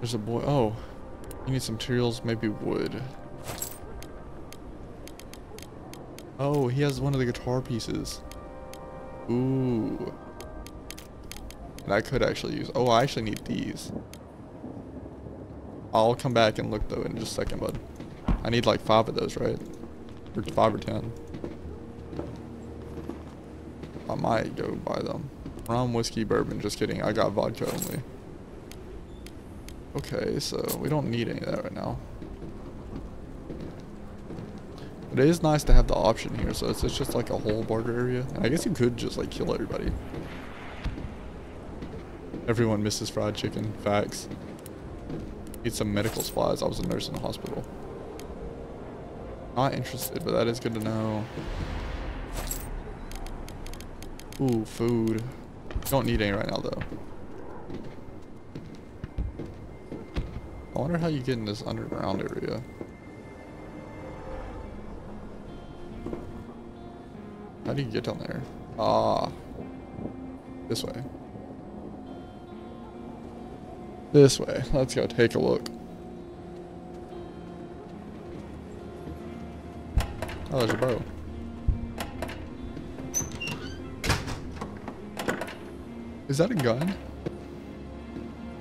There's a boy. Oh, you need some materials, maybe wood. Oh, he has one of the guitar pieces. Ooh. And I could actually use... Oh, I actually need these. I'll come back and look though in just a second, bud. I need like five of those, right? Or five or ten. I might go buy them. Rum, whiskey, bourbon. Just kidding. I got vodka only. Okay, so we don't need any of that right now. But it is nice to have the option here, so it's, it's just like a whole barter area. And I guess you could just like kill everybody. Everyone misses fried chicken. Facts. Need some medical supplies. I was a nurse in the hospital. Not interested, but that is good to know. Ooh, food. Don't need any right now, though. I wonder how you get in this underground area. How do you get down there? Ah. This way. This way. Let's go take a look. Oh, there's a bow. Is that a gun?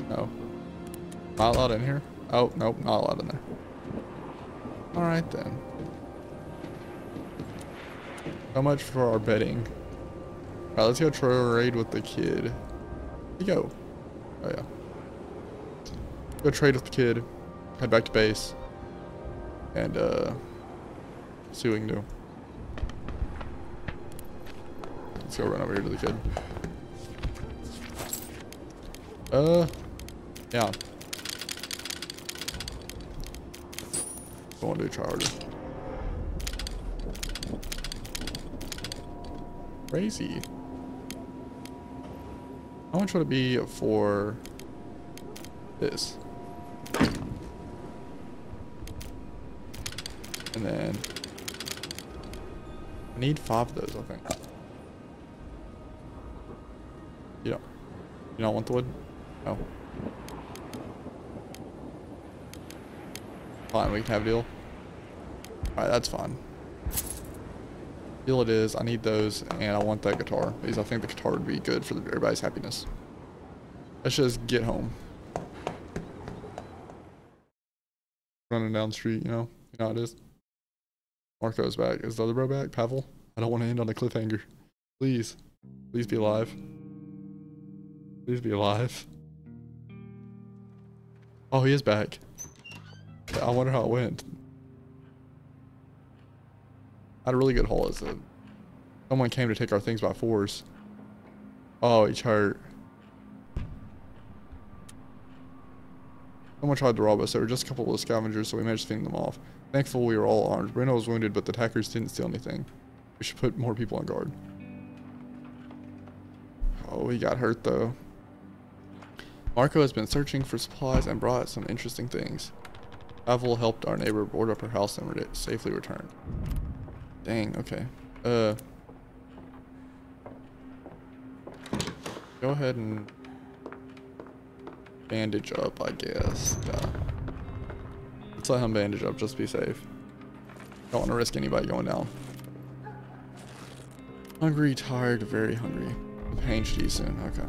No. Not allowed in here? Oh, nope, not allowed in there. Alright then. How much for our betting? Alright, let's go trade with the kid. Where'd go? Oh yeah. Go trade with the kid. Head back to base. And, uh... See what we can do. Let's go run over here to the kid. Uh... Yeah. I want to do charter. Crazy. I want to try to be for this. And then I need five of those, I think. You don't you don't want the wood? No. Fine, we can have a deal. Alright, that's fine. Deal it is, I need those, and I want that guitar. Because I think the guitar would be good for everybody's happiness. Let's just get home. Running down the street, you know? You know how it is. Marko's back. Is the other bro back? Pavel? I don't want to end on a cliffhanger. Please. Please be alive. Please be alive. Oh, he is back. I wonder how it went. I had a really good haul as a someone came to take our things by force. Oh, he's hurt. Someone tried to rob us. There were just a couple of scavengers, so we managed to fend them off. Thankful we were all armed. Bruno was wounded, but the attackers didn't steal anything. We should put more people on guard. Oh, he got hurt though. Marko has been searching for supplies and brought some interesting things. Pavel helped our neighbor board up her house and re safely returned. Dang, okay. Uh, go ahead and bandage up, I guess. Yeah. Let's let him bandage up, just be safe. Don't want to risk anybody going down. Hungry, tired, very hungry. Pain should ease soon. Okay.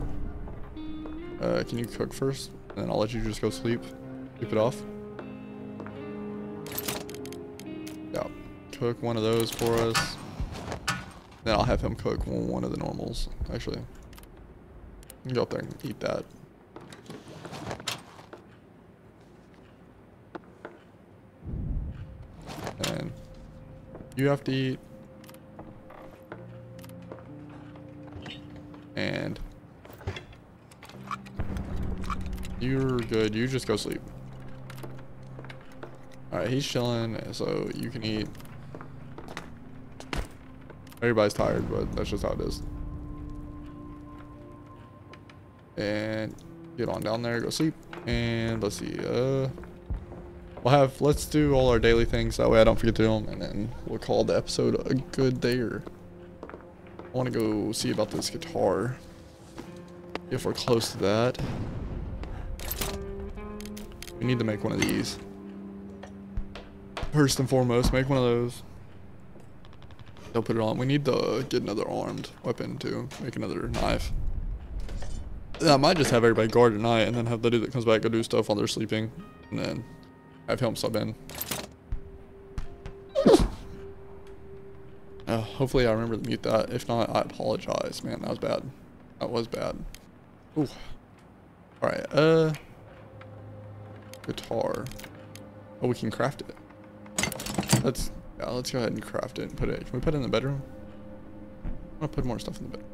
Uh, can you cook first? And then I'll let you just go sleep. Keep it off. Yeah. cook one of those for us. Then I'll have him cook one of the normals, actually. Go up there and eat that. And you have to eat. And you're good. You just go sleep. Alright, he's chilling, so you can eat. Everybody's tired, but that's just how it is. And get on down there, go sleep. And let's see, uh, we'll have, let's do all our daily things. That way I don't forget to do them. And then we'll call the episode a good there. I want to go see about this guitar. If we're close to that. We need to make one of these. First and foremost, make one of those. They'll put it on. We need to get another armed weapon to make another knife. I might just have everybody guard at night and then have the dude that comes back go do stuff while they're sleeping. And then have him sub in. Hopefully I remember to mute that. If not, I apologize. Man, that was bad. That was bad. Ooh. Alright, uh... Guitar. Oh, we can craft it. That's yeah, let's go ahead and craft it and put it. Can we put it in the bedroom? I want to put more stuff in the bed.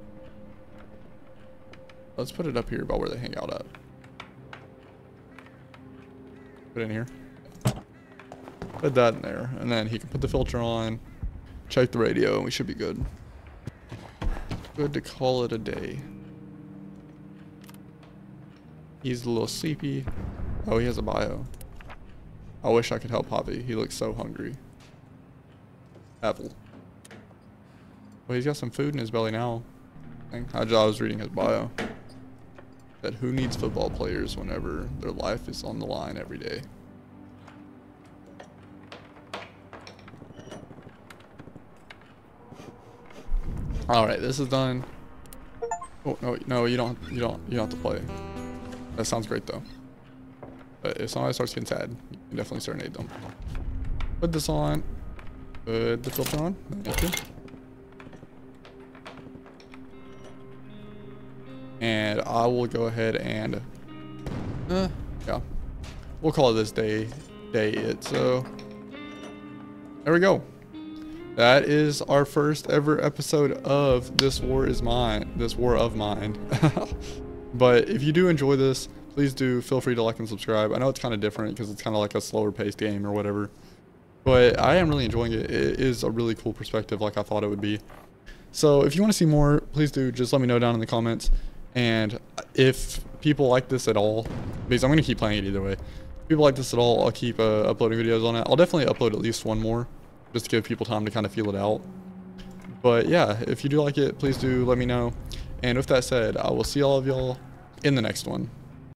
Let's put it up here about where they hang out at. Put it in here. Put that in there. And then he can put the filter on, check the radio, and we should be good. Good to call it a day. He's a little sleepy. Oh, he has a bio. I wish I could help Javi. He looks so hungry. Apple. Well, he's got some food in his belly now. I was reading his bio. That who needs football players whenever their life is on the line every day? All right, this is done. Oh no, no, you don't, you don't, you don't have to play. That sounds great though. But if somebody starts getting sad, you can definitely serenade them. Put this on. Put the filter on. Thank you. And I will go ahead and, uh, yeah, we'll call this day, day it. So there we go. That is our first ever episode of This War is Mine, This War of Mine. but if you do enjoy this, please do feel free to like and subscribe. I know it's kind of different because it's kind of like a slower paced game or whatever. but I am really enjoying it. It is a really cool perspective like I thought it would be. So if you want to see more, please do just let me know down in the comments. And if people like this at all, because I'm going to keep playing it either way. If people like this at all, I'll keep uh, uploading videos on it. I'll definitely upload at least one more just to give people time to kind of feel it out. But yeah, if you do like it, please do let me know. And with that said, I will see all of y'all in the next one.